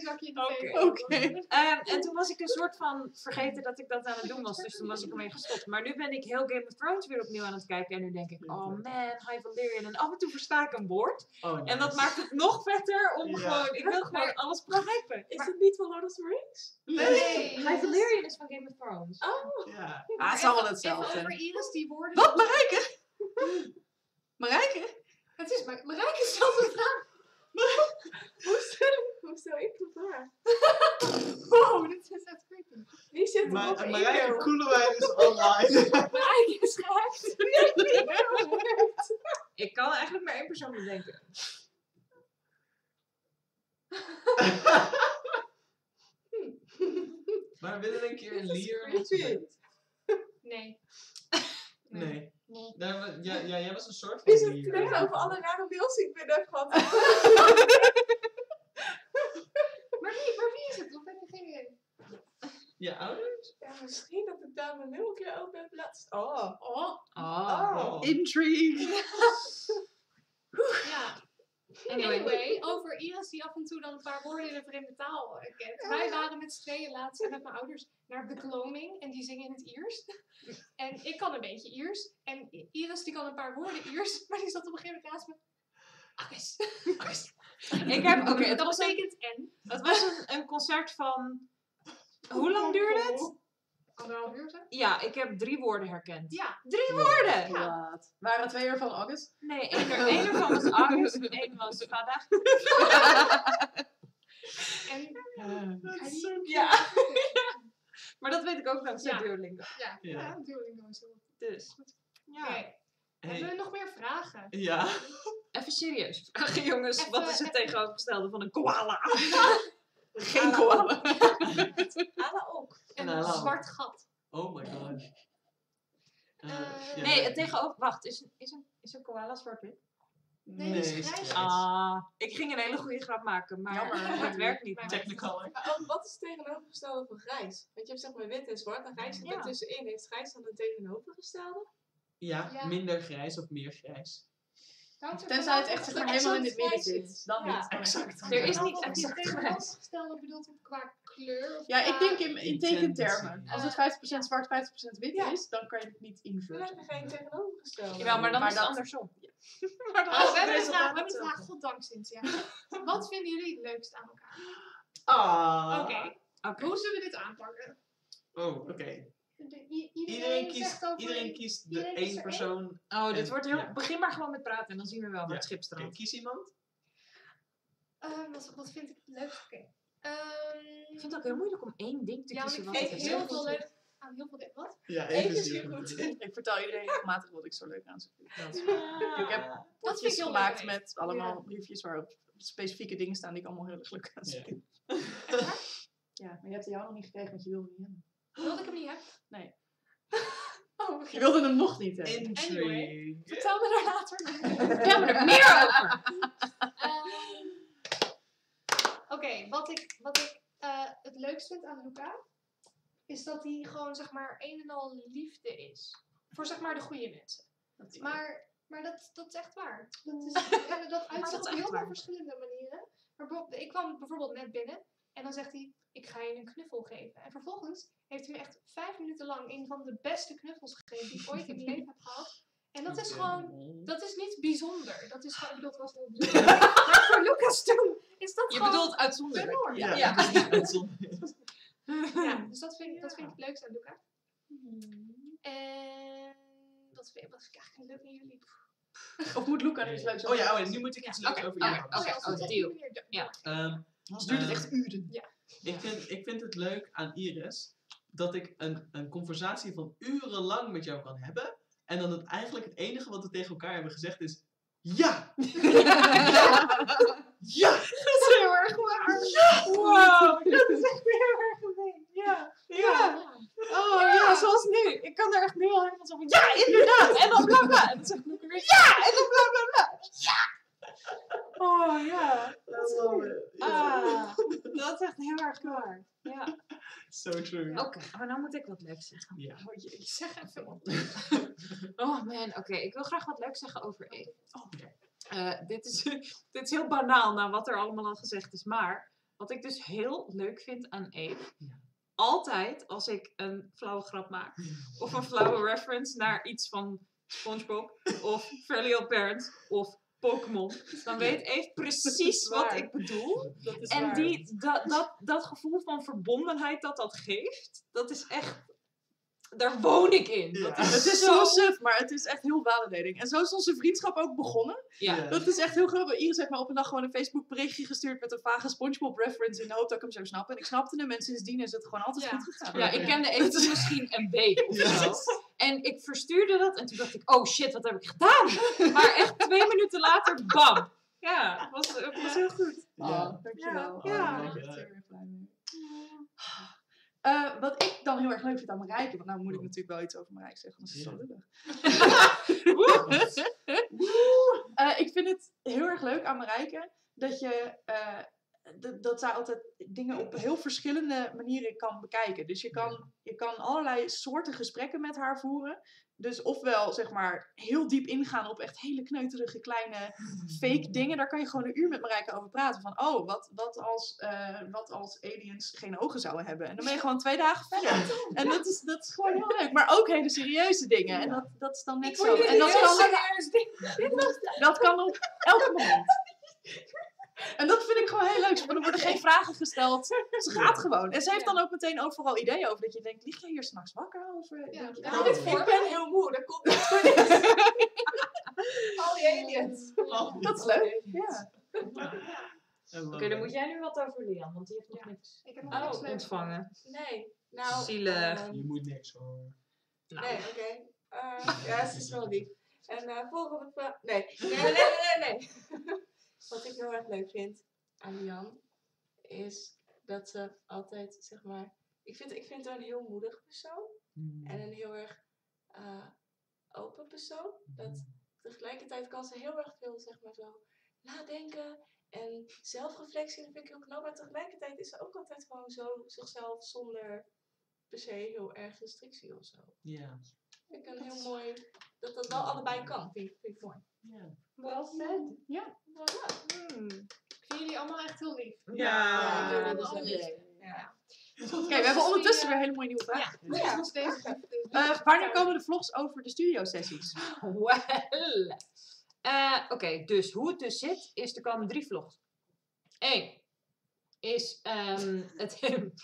Zakje in Oké. Ehm, en toen was ik een soort van vergeten dat ik dat aan het doen was. Dus toen was ik ermee gestopt. Maar nu ben ik heel Game of Thrones weer opnieuw aan het kijken. En nu denk ik, oh man, High Valyrian. En af en toe versta ik een woord. Oh, En dat maakt het nog vetter om Ja. gewoon... Ik wil gewoon alles begrijpen. Is het niet van Lord of the Rings? Nee. High Valyrian is van Game of Thrones. Oh, Ja. Ah, het is allemaal Even hetzelfde. over Iris die woorden. Wat, Marijke? Marijke? Het is maar Marijke stelt een vraag. hoe stel, hoe stel ik de vraag? Wow, dit is echt creepy. Wie zit er Maar op in Marijke? Koelewijn is online. Marijke is gehackt. Ik kan eigenlijk maar één persoon bedenken. maar willen we een keer een lier? Nee. Nee. Nee. Ja, ja, jij was een soort van lier. er net over alle rare mails die ik binnen heb gehad? Maar wie, maar wie is het? Of heb je geen idee? Je ouders? Ja, misschien dat ik daar mijn mail een keer over heb laten staan. Oh. Oh. Oh. Oh. Intrigue. Ja. Anyway. Anyway, over Iris die af en toe dan een paar woorden in een vreemde taal kent. Wij waren met z'n tweeën laatst met mijn ouders naar de Gloaming en die zingen in het Iers. En ik kan een beetje Iers. En Iris die kan een paar woorden Iers, maar die zat op een gegeven moment naast me. Ik heb, oké, dat betekent en. het was een, een concert van... Hoe lang duurde het? Anderhalf uur zo? Ja, ik heb drie woorden herkend. Ja. Drie woorden! Ja. Wat? Waren er twee ervan August? Nee, één, er, één ervan was August en één was Vada. En Dat is zo Ja. Maar dat weet ik ook dankzij Ja. Duolingo. ja, Ja. ja. Duolingo is heel Dus. Oké. Ja. Hebben Hey. we nog meer vragen? Ja. Even serieus vragen, jongens. Even- Wat is het even- tegenovergestelde van een koala? Geen koala. Ala ook. En En een zwart gat. Oh my god. Eh, Eh, ja. Nee, het tegenover... Wacht, is, een- is, een, is een koala zwart-wit? Nee, die is is grijs. grijs. Ah, ik ging een hele goede grap maken, maar Jammer. het werkt niet. Technicolor. Oh, wat is het tegenovergestelde van grijs? Want je hebt zeg maar wit en zwart en grijs zit Ja. er tussenin. Heeft grijs dan een tegenovergestelde? Ja, Ja. minder grijs of meer grijs. Tenzij het echt zeg maar helemaal in het midden zit. is. Dan Ja. niet. Exact. Er is niet exact grijs. tegenovergestelde bedoelt op qua kleur? Of Ja, ik denk in, in tekentermen. Als het 50% zwart, 50% wit Ja. is, dan kan je het niet Dan inversen. heb je geen tegenovergestelde. Jawel, maar dan Maar is het dat- andersom. maar dan Oh, is we het hebben een vraag, we hebben een. Goddank, Cynthia. Wat vinden jullie het leukst aan elkaar? Ah. Oké, Oké. hoe zullen we dit aanpakken? Oh, oké. Iedereen, Iedereen kiest, zegt over iedereen kiest de één er persoon. Oh, dit En- wordt heel... ja. Begin maar gewoon met praten en dan zien we wel waar Ja. het schip strandt. kies iemand. Eh, wat, wat vind ik het leukst? Oké. Ehm, Ik vind het ook heel moeilijk om één ding te Ja, kiezen. ik wat vind het heel veel leuk aan heel veel dingen. Wat? Ja, Even is zien. heel goed. Ik vertel iedereen regelmatig wat ik zo leuk aan ze vind. Ah. Ik heb ik potjes gemaakt leuk. met allemaal briefjes waarop specifieke dingen staan die ik allemaal heel erg leuk aan ze Ja. vind. Ja, maar je hebt de jou nog niet gekregen, want je wilde niet hebben. Wilde ik hem niet hebben? Nee. Oh. Je wilde hem nog niet hebben. Intrigue. Vertel me daar later. Vertel me er meer over. Ehm, Oké, wat ik, wat ik eh, het leukst vind aan Luca, is dat hij gewoon zeg maar een en al liefde is. Voor zeg maar de goede mensen. Maar, maar dat, dat is echt waar. Dat, is, dat op heel veel verschillende manieren. Maar ik kwam bijvoorbeeld net binnen en dan zegt hij, ik ga je een knuffel geven. En vervolgens heeft hij me echt vijf minuten lang een van de beste knuffels gegeven die ik ooit in mijn leven heb gehad. En dat is gewoon dat is niet bijzonder. Dat is gewoon, ik bedoel, het was heel bijzonder. maar voor Lucas toen is dat Je gewoon bedoelt uitzonderlijk. Ja, Ja. dat is uitzonderlijk. Ja, dus dat vind, ik- dat vind ik het leukste aan Luca. Hmm. En wat vind, wat vind ik eigenlijk leuk aan jullie? Of moet Luca er iets leuks Oh ja, oh, nu moet ik iets leuks over oké, jou oké. oh, deal. Ja. Anders duurt het Ehm, echt uren. ik, vind, ik vind het leuk aan Iris dat ik een, een conversatie van urenlang met jou kan hebben. En dan het eigenlijk het enige wat we tegen elkaar hebben gezegd is. Ja! Ja! Dat is heel erg waar. Wow, dat is echt heel erg gemeen. Ja. Ja. Oh ja, zoals nu. Ik kan er echt nu al helemaal zo van, ja, inderdaad. En dan bla bla. En dan zeg ik weer, ja, en dan bla bla bla. Ja. Oh ja. I love it. Ah, dat is echt heel erg waar. Ja. So true. Oké, maar nou moet ik wat leuks zeggen. Ja. Oh jee. Zeg even wat. Oh man, oké. Ik wil graag wat leuks zeggen over Eve. Oh. Eh, dit, is, dit is heel banaal na wat er allemaal al gezegd is. Maar wat ik dus heel leuk vind aan Eve. Ja. Altijd als ik een flauwe grap maak, of een flauwe reference naar iets van SpongeBob, of Fairly Odd Parents, of Pokémon, dan weet Eve precies wat ik bedoel. Dat is En waar. die, dat, dat, dat gevoel van verbondenheid dat dat geeft, dat is echt. Daar woon ik in. Ja. Dat is Het is zo. suf, maar het is echt heel validating. En zo is onze vriendschap ook begonnen. Ja. Dat is echt heel grappig. Iris heeft mij op een dag gewoon een Facebook berichtje gestuurd met een vage SpongeBob reference in de hoop dat ik hem zou snappen. En ik snapte hem en sindsdien is het gewoon altijd Ja. goed gegaan. Ja, ik kende even misschien een week of Ja. zo. En ik verstuurde dat en toen dacht ik, oh shit, wat heb ik gedaan? Maar echt twee minuten later, bam. Ja, het was, het was heel goed. Oh, Ja. dankjewel. Ja. Oh, Eh, wat ik dan heel erg leuk vind aan Marijke, want nou moet ik natuurlijk wel iets over Marijke zeggen, want ze is zo lullig. Eh, ik vind het heel erg leuk aan Marijke dat je eh, dat zij altijd dingen op heel verschillende manieren kan bekijken. Dus je kan, je kan allerlei soorten gesprekken met haar voeren. Dus ofwel zeg maar heel diep ingaan op echt hele kneuterige kleine fake dingen. Daar kan je gewoon een uur met Marijke over praten. Van oh, wat, wat, als, eh, wat als aliens geen ogen zouden hebben? En dan ben je gewoon twee dagen verder. En dat is, dat is gewoon heel leuk. Maar ook hele serieuze dingen. En dat, dat is dan net zo. En dat kan, dat kan op elk moment. En dat vind ik gewoon heel leuk. Want er worden geen vragen gesteld. Ze gaat gewoon. En ze heeft dan ook meteen overal ideeën over. Dat je denkt, lig jij hier s'nachts wakker? Of, eh, Ja, denk je, daar oh, heb ik ben heel moe, dat komt niet voor niks. Al die aliens. Dat is leuk. Ja. Oké, dan moet jij nu wat over Lian, want die heeft nog Ja. niks Ik heb nog Oh, niks leuks ontvangen. Nee, nou... Zielig. ehm, Je moet niks hoor. Nou, Nee, oké. Eh, ja, ze is wel lief. En eh, volgende vraag. Nee. Nee, nee, nee, nee, nee. Wat ik heel erg leuk vind aan Jan is dat ze altijd, zeg maar. Ik vind, ik vind haar een heel moedig persoon en een heel erg eh, open persoon. Dat tegelijkertijd kan ze heel erg veel, zeg maar, zo nadenken en zelfreflectie. Dat vind ik heel knap. Maar tegelijkertijd is ze ook altijd gewoon zo zichzelf zonder per se heel erg restrictie of zo. Ja. Ik vind het heel mooi dat dat wel allebei kan. Vind ik, vind ik mooi. Ja. Well said. Ja. Hmm. Ik vind jullie allemaal echt heel lief. Ja. Ja, dat is leuk. Ja. Oké, we hebben ondertussen weer hele mooie nieuwe vragen. Ja, dat. Dus Eh, wanneer komen de vlogs over de studiosessies? Well. Eh, Oké, dus hoe het dus zit, is er komen drie vlogs. Eén is ehm, het.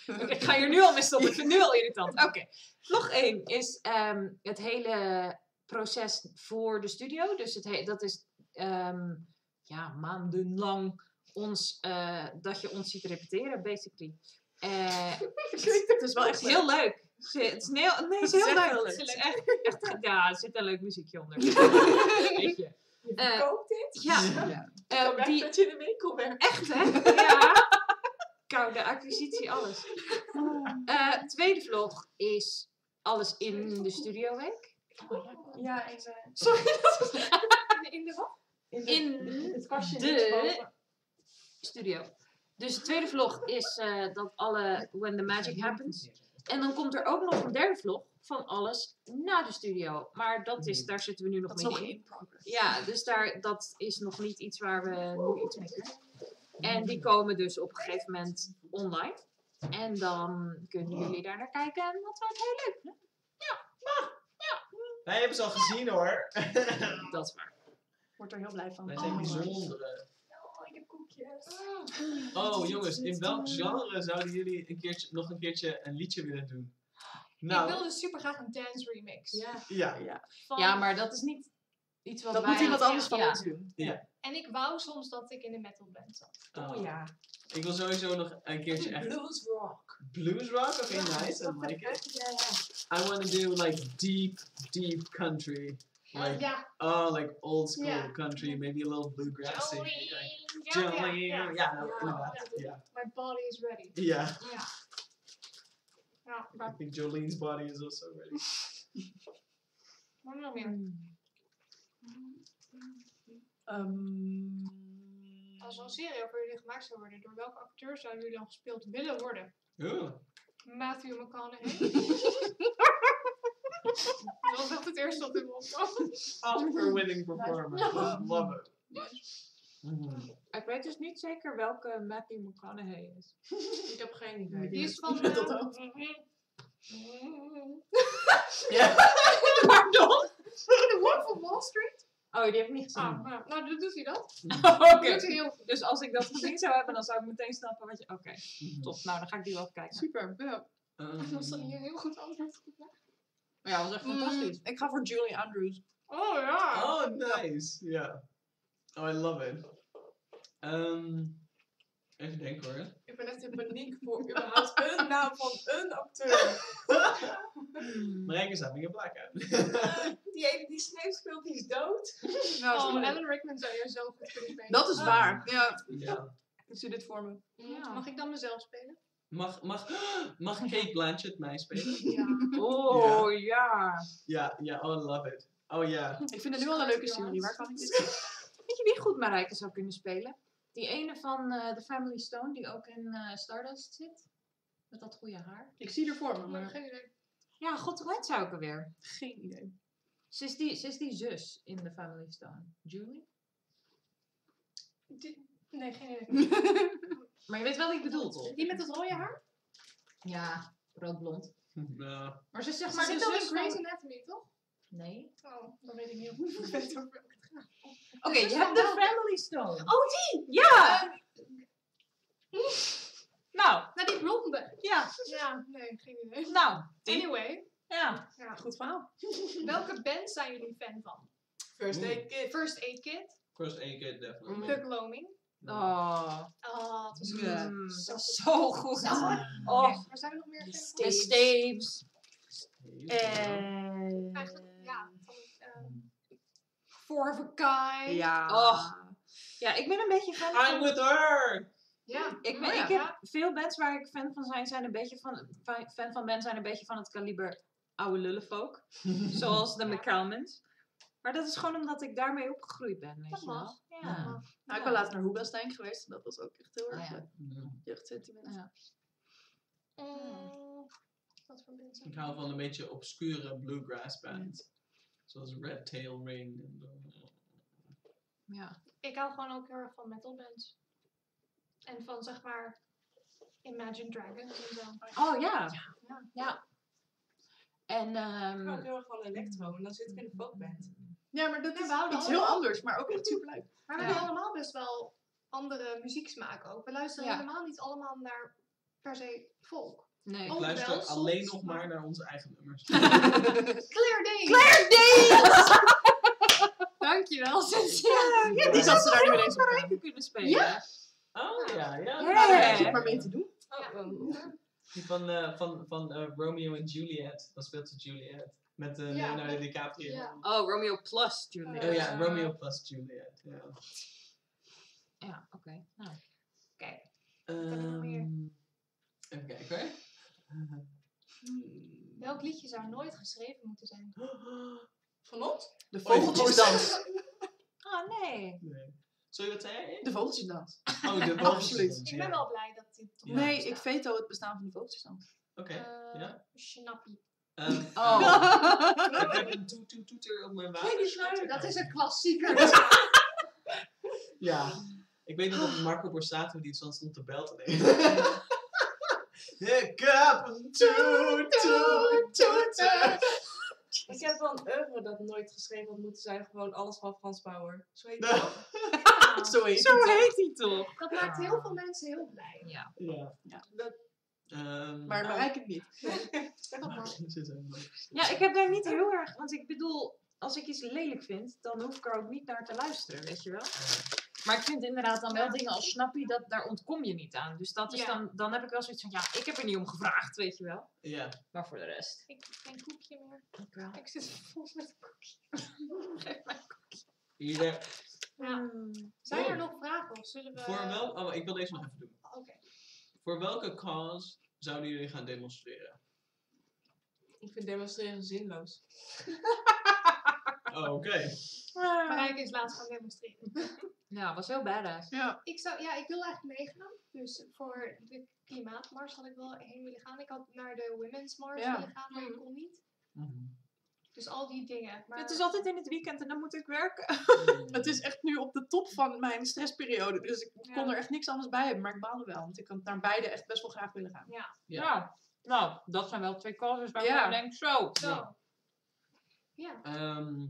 Oké, ik ga hier nu al mee stoppen. Ik vind het nu al irritant. Oké, vlog 1 is ehm, het hele proces voor de studio. Dus het he- dat is ehm, ja, maandenlang ons, eh, dat je ons ziet repeteren, basically. Eh, Het is wel echt heel leuk. Het is heel, nee, het is heel leuk. heel leuk. Het is echt, echt, ja, er zit een leuk muziekje onder. Weet je. Je Eh, verkoopt dit? Ja, Ja. Ik die, dat je in de winkel werkt. echt hè? Ja. Koude acquisitie, alles. Tweede vlog is alles in de studioweek. Ja, even. In de wat? In het kastje de- studio. Dus de tweede vlog is eh, dat alle When the Magic Happens. En dan komt er ook nog een derde vlog van alles na de studio. Maar dat is, daar zitten we nu nog Dat mee nog in. Ja, dus daar, dat is nog niet iets waar we nu iets mee kunnen. En die komen dus op een gegeven moment online. En dan kunnen jullie daar naar kijken en dat wordt heel leuk. Wij hebben ze al gezien hoor. Dat is waar. Word er heel blij van. Wij zijn Oh. bijzondere. Oh, ik heb koekjes. Oh jongens, in welk genre zouden jullie een keertje, nog een keertje een liedje willen doen? Nou, Ik wilde super graag een dance remix. Ja. ja. Ja, Van- Ja, maar dat is niet iets wat dat wij... moet iemand anders van ja. ons doen. En ik wou soms dat ik in de metal band zat. Oh. ja. Ik wil sowieso nog een keertje echt Blues rock. blues rock. Oké, nice. I like it. Ja, ja. I want to do like deep, deep country. Like, ja. oh, like old school country, maybe a little bluegrassy. Like, Jolene. Ja, Jolene. ja. Ja, nou, Ja. inderdaad. Ja. My body is ready. Ja. Ja. Ja, I think Jolene's body is also ready. wat nog meer? Ehm, Als er een serie over jullie gemaakt zou worden, door welke acteur zouden jullie dan gespeeld willen worden? Matthew McConaughey. dat was echt het eerste wat in me opkwam. Oscar winning performance. Love it. Ik weet dus niet zeker welke Matthew McConaughey is. Ik heb geen idee. Die is van... Eh. Ja. Pardon? De Wolf of Wall Street? Oh, die heb ik niet gezien. Ah, nou, nou, dan doet hij dat. Oké. Doet hij heel goed. Dus als ik dat gezien zou hebben, dan zou ik meteen snappen wat je... Oké, Mhm. top. Nou, dan ga ik die wel kijken. Super. Ja. Ehm, Dat was dan hier heel goed antwoord. op. Maar ja, dat was echt fantastisch. Mm, ik ga voor Julie Andrews. Oh ja. Oh, nice. Ja. Oh, I love it. Ehm, even denken hoor. Ik ben echt in paniek voor überhaupt een naam van een acteur. Marijke is having a blackout. Die ene die Snape speelt, die is dood. Nou, Oh, Alan Rickman zou je zo goed kunnen spelen. dat is waar. Ja, ja. ik zie dit voor me. Mag ik dan mezelf spelen? Mag, mag, mag Kate Blanchett mij spelen? Ja. Oh, ja. Ja, ja, oh, I love it. Oh ja. Ik vind het nu wel een leuke serie. Waar kan ik dit? Weet je wie goed Marijke zou kunnen spelen? Die ene van eh The Family Stone, die ook in eh, Stardust zit. Met dat goede haar. Ik zie er voor me, Maar geen idee. Ja, god, hoe heet zou ik er weer? geen idee. Ze is, die, ze is die zus in The Family Stone. Julie? Die- Nee, geen idee. Maar je weet wel wie ik bedoel, toch? Die met het rode haar? Ja, roodblond. Ja. Maar ze is zeg Ze maar zit de ook in zus Grey's van... Anatomy, toch? Nee. Oh, dan weet ik niet of ik weet over welke het gaat. Oké, je hebt The welke? Family Stone. Oh, die! Ja! Nou, Nou, die blonde. ja. Ja, nee, geen idee. Nou, die. Anyway, Ja. ja. Goed verhaal. welke band zijn jullie fan van? First. Aid Kid. First Aid Kit, First aid kit, definitely. The Gloaming. Oh. Oh, het was goed. Ja. Mm, Zo zo goed. Zo. Oh, Waar zijn we nog meer Staves. Eh. En... Eigenlijk, ja. Van, ehm, Four of a Kind. Ja. Oh. Ja, ik ben een beetje fan I'm van... with her! Ja. Ik, ben, Oh ja. ik heb veel bands waar ik fan van zijn, zijn een beetje van, fan van bands zijn een beetje van het kaliber oude lullenfolk. zoals de McCalmans. Maar dat is gewoon omdat ik daarmee opgegroeid ben, weet Dat je wel. Ja. Nou, ik ben laatst naar Hoegastein geweest. Dat was ook echt heel erg Ah, ja. eh, jeugdsentiment. Ja. Mm, Wat voor band zijn Ik hou van een beetje obscure bluegrass bands. Zoals Red Tail Ring. En. Ja. Ik hou gewoon ook heel erg van metal bands. En van zeg maar Imagine Dragons en zo. Oh ja. Ja. Ja. En Ik hou ook ehm heel erg van electro. En dan zit ik in de folkband. Ja, maar dat Nee, is iets heel anders, maar ook echt super leuk. Maar we Ja. hebben allemaal best wel andere muzieksmaken ook. We luisteren Ja. helemaal niet allemaal naar per se folk. nee. Ik luister wel soms, alleen nog maar- maar naar onze eigen nummers. Clear Day! Claire Danes! Dankjewel, Cynthia. Ja, Die zat ze daar nu ineens op. Kunnen spelen. Ja? Oh ja, ja. Ja. Maar daar zit maar mee te doen. Die van, eh, van, van eh, Romeo en Juliet. Dan speelt ze Juliet. Met eh, Ja, Leonardo met- DiCaprio. ja. Oh, Romeo plus Juliet. Oh ja, Eh, Romeo plus Juliet. Ja. Ja, oké. Nou. Kijk, heb ik nog meer? Ehm, even kijken hoor. welk liedje zou nooit geschreven moeten zijn? Van ons? De Oh, vogeltjesdans. Ah, nee. Nee. Sorry, wat zei jij? De vogeltjesdans. Oh, de Absoluut. vogeltjes, Ik ben wel blij dat dit toch Nee, bestaat. ik veto het bestaan van de vogeltjesdans. Oké, Eh, ja. Schnappie. Ehm, Oh. Ik heb een toet toet toeter op mijn water. Dat is een klassieker. Ja. Ik weet nog dat Marco Borsato die zo stond te bel te nemen. Ik heb een toet toet toeter. Ik heb wel een oeuvre dat nooit geschreven had moeten zijn. Gewoon alles van Frans Bauer. Zo heet het wel. Zo heet Zo het. heet hij toch? Dat maakt heel veel mensen heel blij. Ja. Ja. Ja. Dat- Ehm, Maar bereik het niet. Ja, ik heb daar niet heel erg... Want ik bedoel, als ik iets lelijk vind, dan hoef ik er ook niet naar te luisteren, weet je wel? Maar ik vind inderdaad dan wel Ja. dingen als Snappy, dat, daar ontkom je niet aan. Dus dat is Ja. dan, dan heb ik wel zoiets van, ja, ik heb er niet om gevraagd, weet je wel. Ja. Maar voor de rest, Ik heb geen koekje meer. ik wel. Ik zit vol met koekjes. Geef mij Hier, Ja. Zijn er nog vragen of zullen we... voor wel, oh, ik wil deze nog even doen. Oké. Voor welke cause zouden jullie gaan demonstreren? Ik vind demonstreren zinloos. Oh, oké. Marijke is laatst gaan demonstreren. Ja, was heel badass. Ja. Ik, zou, ja, ik wil eigenlijk meegaan. Dus voor de klimaatmars had ik wel heen willen gaan. Ik had naar de Women's Mars Ja. willen gaan, maar ik kon niet. Mhm. Dus al die dingen. Maar Het is altijd in het weekend en dan moet ik werken. Het is echt nu op de top van mijn stressperiode. Dus ik Ja. kon er echt niks anders bij hebben. Maar ik baalde wel. Want ik had naar beide echt best wel graag willen gaan. Ja, Ja. Nou, nou, dat zijn wel twee causes waar Ja. ik denk, zo. zo. Ja. Ehm,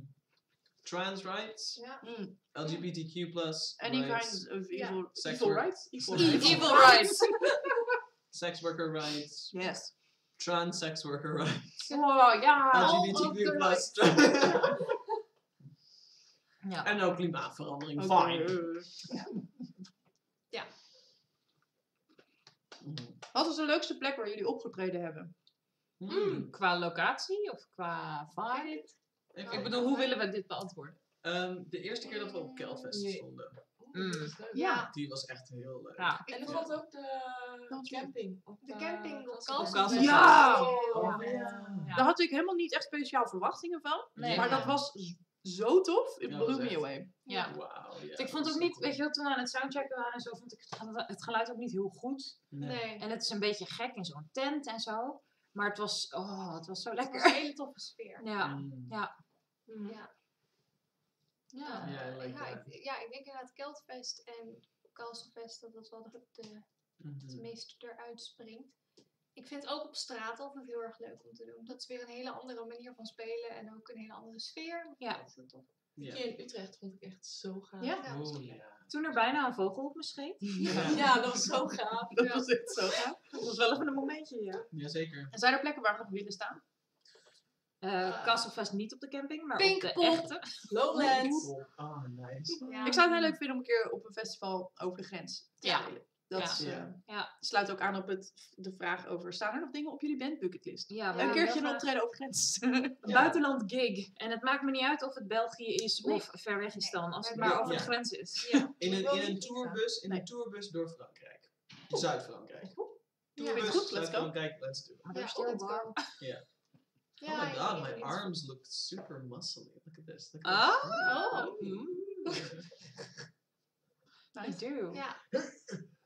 trans rights, Ja. Mm. LGBTQ plus Any rights, kinds of Ja. evil, Sex evil work. rights? Evil Evil rights. Evil rights. sex worker rights, Yes. Trans sex worker rights, Oh, ja. LGBTQ plus. ja. en ook klimaatverandering. Fine. Mhm. Wat is de leukste plek waar jullie opgetreden hebben? Hmm. Qua locatie of qua vibe? Ik bedoel, hoe willen we dit beantwoorden? Ehm, de eerste keer dat we op Kelfest Nee. stonden, Mm. Ja. die was echt heel leuk. Ja. En er vond valt ook de camping. op, de eh, camping op. Ja! Oh, Ja. Daar had ik helemaal niet echt speciaal verwachtingen van. Nee. Maar dat was zo tof. It Ja, blew me echt- away. Ja. Wauw, ja, Ik vond dat ook niet, weet je wel, toen we aan het soundchecken waren en zo, vond ik het, gelu- het geluid ook niet heel goed. Nee. En het is een beetje gek in zo'n tent en zo. Maar het was, oh, het was zo Het was lekker. een hele toffe sfeer. Ja. Mm. Ja. Ja. Ja. Ja, like ja, ik, ja, ik denk inderdaad Keltfest en Castlefest, dat dat wel de, de, Mhm. het meest eruit springt. Ik vind het ook op straat altijd heel erg leuk om te doen. Dat is weer een hele andere manier van spelen en ook een hele andere sfeer. Ja. Dat is tof. Ja. Hier in Utrecht vond ik echt zo gaaf. Ja? Oh, ja. Toen er bijna een vogel op me scheet. Ja. Ja, dat was zo gaaf. Dat Ja. was echt zo gaaf. Dat was wel even een momentje, ja. Jazeker. En zijn er plekken waar we nog willen staan? Eh Castlefest niet op de camping, maar op Pinkpop. de echte. Lowlands. Oh, nice. Ja. Ik zou het heel leuk vinden om een keer op een festival over de grens te Ja. spelen. Dat Ja. is, eh, Ja. Ja. sluit ook aan op het, de vraag over, staan er nog dingen op jullie bandbucketlist? Ja, Ja, een keertje een graag optreden over grens. een buitenland gig. En het maakt me niet uit of het België is Nee. of ver weg is dan, als het maar over Ja. de grens is. Ja. In een, in een tourbus, in Nee. een tourbus door Frankrijk. Zuid-Frankrijk. Ja, Tourbus, goed, let's go. Zuid-Frankrijk, let's do it. Maar Ja, daar is still let's warm. go. Ja. Ja, oh my god, my arms look super muscly. Look at this. Look at Oh. this. Oh. I do. Ja,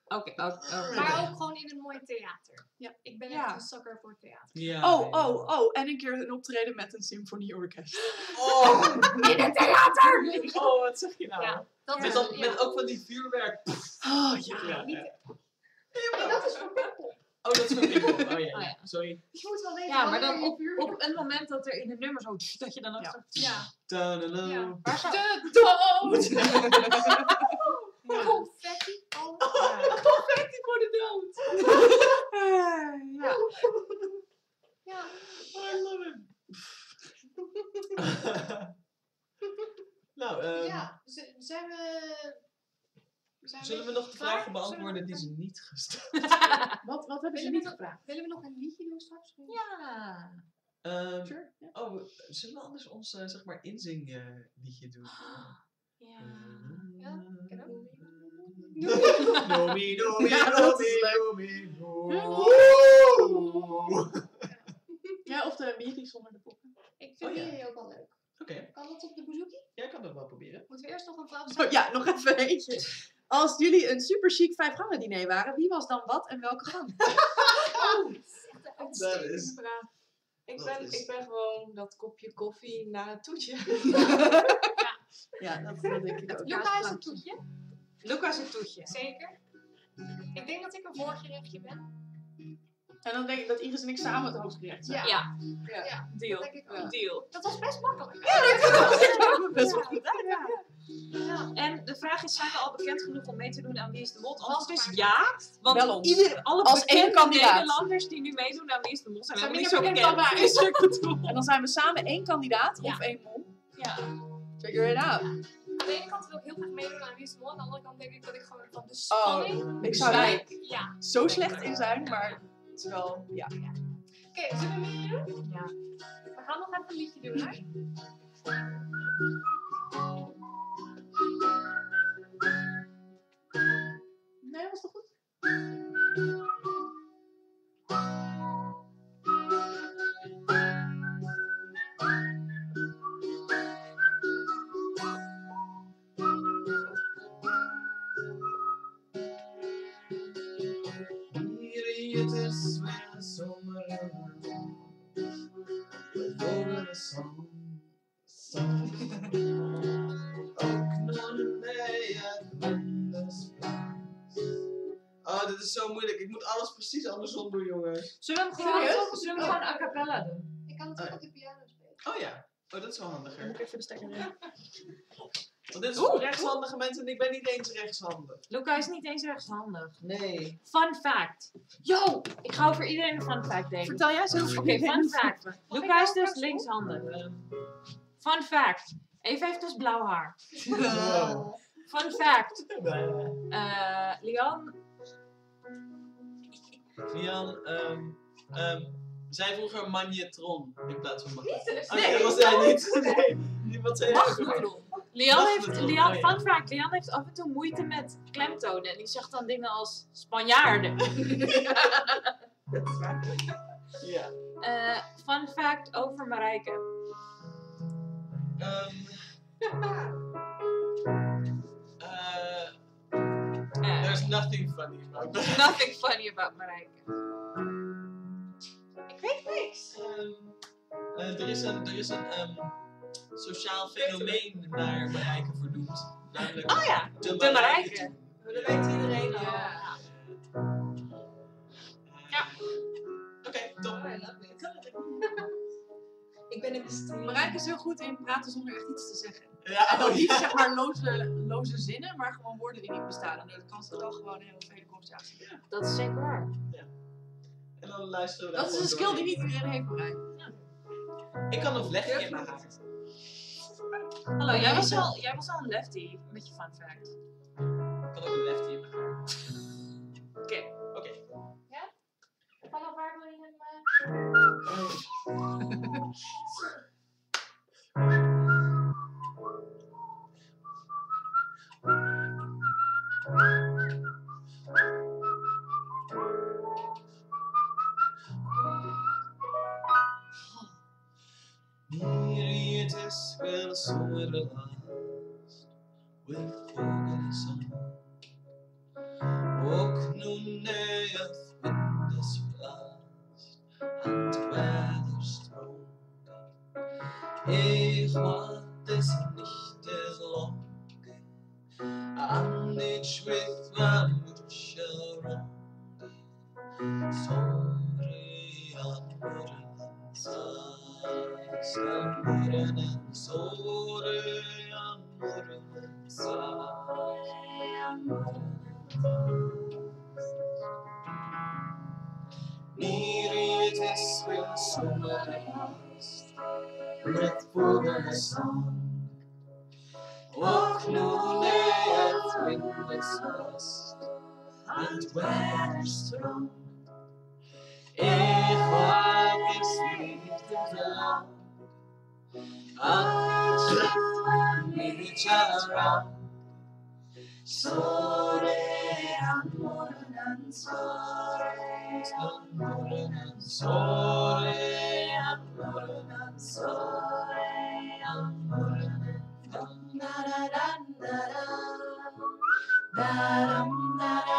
Oké, oké, maar ook gewoon in een mooi theater. Ja. Ik ben Ja. echt een sucker voor theater. Ja, Oh, ja. oh, oh. En een keer een optreden met een symfonieorkest. Oh, In een theater! oh, wat zeg je nou? Ja, dat Met, ja. met ook van die vuurwerk. Oh ja. Ja. Nee, dat is voor. Oh, dat is van Pinkpop. Oh ja, Oh, ja. sorry. Je moet wel weten Ja, maar dan op, op een moment dat er in het nummer zo, dat je dan ook Ja. zo... Ja. Ta-da-da. Ja. Waar zou... De dood! Confetti. Oh. Confetti voor de dood. Ja. Ja. I love it. nou, ehm, ja. Z- Zijn we... Zijn zullen we we nog de klaar? vragen beantwoorden die ze niet gesteld Wat, wat hebben ze Willen we niet nog- gevraagd? Willen we nog een liedje doen straks? Ja. Ehm, Sure. Ja. Oh, zullen we anders ons, eh, zeg maar, inzing eh, liedje doen? Ja. Ja, kan ook. Nomi, nomi, Ja, nomi, nomi, Ja. of de Miri zonder de poppen. Ik vind Oh, ja. die ook wel leuk. Oké, Kan dat op de bouzouki? jij kan dat wel proberen. Moeten we eerst nog een vrouw Oh, ja, nog even eentje. Als jullie een super chic vijf gangen diner waren, wie was dan wat en welke gang? Dat is- vraag. Ik Dat ben, is- ik ben gewoon dat kopje koffie na het toetje. Ja, dat, dat denk ik ook. Luca is een toetje. Lucas het toetje. Zeker. Ik denk dat ik een voorgerechtje ben. En dan denk ik dat Iris en ik samen het hoofdgerecht zijn. Ja. Ja. Ja, Deal. dat denk ik ook. Deal. Dat was best makkelijk. Best wel goed. Ja. En de vraag is, zijn we al bekend genoeg om mee te doen aan Wie is de antwoord is maar. ja. Want ieder, alle Als één bekende kandidaat. Nederlanders die nu meedoen aan Wie is de Mol zijn Zijn niet zo bekend dan er. En dan zijn we samen één kandidaat Ja. of één mol. Ja. Figure it out. Aan de ene kant wil ik heel graag meedoen aan Wie is de Mol. Aan de andere kant denk ik dat ik gewoon van de spanning... Ik zou er. Ja. zo slecht in zijn, maar het is wel, ja. Oké, zullen we meer doen? Ja. We gaan nog even een liedje doen, hè? Nee, was zullen we hem gewoon a cappella doen? Ik kan natuurlijk op de piano spelen. Oh ja. Oh, dat is wel handiger. Moet ik even de stekker in. Want dit is voor rechtshandige mensen en ik ben niet eens rechtshandig. Luca is niet eens rechtshandig. Nee. Fun fact. Yo, ik ga over iedereen een fun fact delen. Vertel jij zo. Oké, fun fact. Luca is dus linkshandig. Fun fact. Eva heeft dus blauw haar. Wow. Fun fact. Eh Lian, Jan, ehm zei vroeger magnetron in plaats van magnetron. Oh, nee, dat was jij niet. Nee, wat zei alweer? Lian heeft, Lian, oh fun fact, Lian heeft af en toe moeite met klemtonen. En die zegt dan dingen als Spanjaarden. Ja. Eh, fun fact over Marijke. Ehm eh, Eh, there's nothing funny about that. nothing funny about Marijke. Er is een, er is een ehm, sociaal fenomeen naar Marijke vernoemd. Namelijk Oh ja, de de Marijke. Dat weet iedereen al. Ja. Ja. Oké, top. Oh, I love it. Ik ben in de stream. Marijke is heel goed in praten zonder echt iets te zeggen. Ja, En dan niet ja. zeg maar loze, loze zinnen, maar gewoon woorden die niet bestaan. En dan kan ze wel gewoon een hele vele conversatie doen. Dat is zeker waar. En dan luisteren we Dat is een skill die niet iedereen heeft, Marijke. Ik kan een vlechtje in mijn haar. Hallo, jij was, al, jij was al een lefty met je fun fact. Ik kan ook een lefty in mijn haar. Oké. Oké. Vanaf waar wil je hem... eh, Hier het is wel zomerlaatst, with vogelsang. Ook nu het wind is blaast, aan het wetter stroomt. Van niet around. Sorry, aan morgen, sorry, aan morgen, sorry, aan morgen, sorry, aan morgen. Dam, da, da, da, da, da. Da, dam, da, da, da,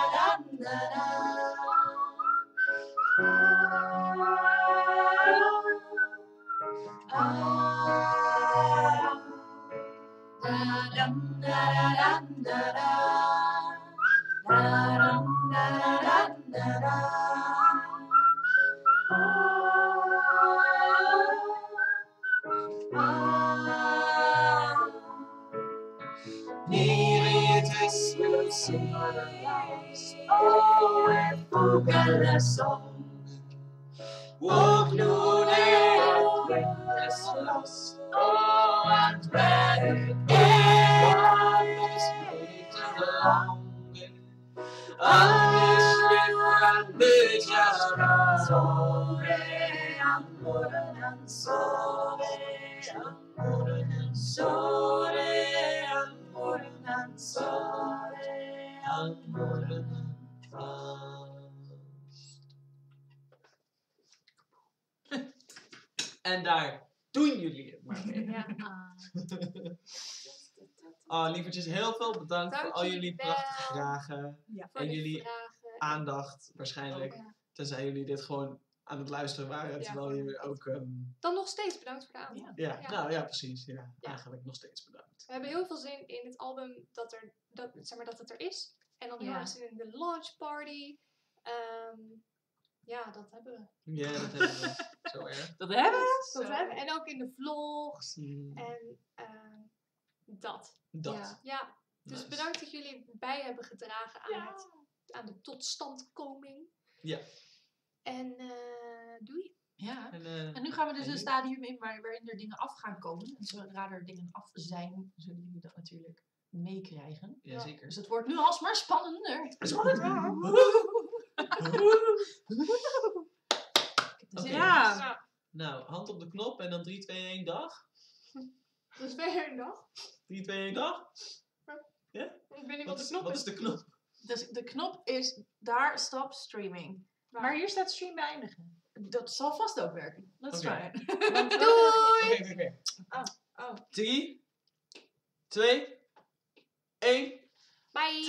so bedankt voor Dank al jullie wel. prachtige vragen. Ja. En jullie vragen. Aandacht waarschijnlijk. Ja. Tenzij jullie dit gewoon aan het luisteren waren. Terwijl jullie ook... ehm, Dan nog steeds bedankt voor de aandacht. ja, Ja. nou ja, precies. Ja, Ja. Eigenlijk nog steeds bedankt. We hebben heel veel zin in het album dat, er, dat, zeg maar, dat het er is. En dan heel erg zin in de launch party. Ehm, ja, dat hebben we. Ja, dat hebben we. Zo erg. Dat hebben we. Dat hebben we. En ook in de vlogs. Mm, En ehm, dat. Dat. Ja. Ja, dus Nice. bedankt dat jullie bij hebben gedragen aan, Ja. het, aan de totstandkoming. Ja. En eh, doei. Ja. En, eh, En nu gaan we dus En een nu? stadium in waar, waarin er dingen af gaan komen. En zodra er dingen af zijn, zullen jullie dat natuurlijk meekrijgen. ja, zeker. Dus het wordt nu alsmaar spannender. Oké. Ja. Nou, Nou, hand op de knop en dan 3, 2, 1, dag. dus ben je er nog? 3, 2, 1, dag. Ik weet niet wat Wat de is, knop wat is. is de knop? Dus de knop is daar stop streaming. Maar hier staat stream beëindigen. Dat zal vast ook werken. Is Oké. fijn. Doei! Oké, oké, oké. Oh. 3, 2, 1. Bye!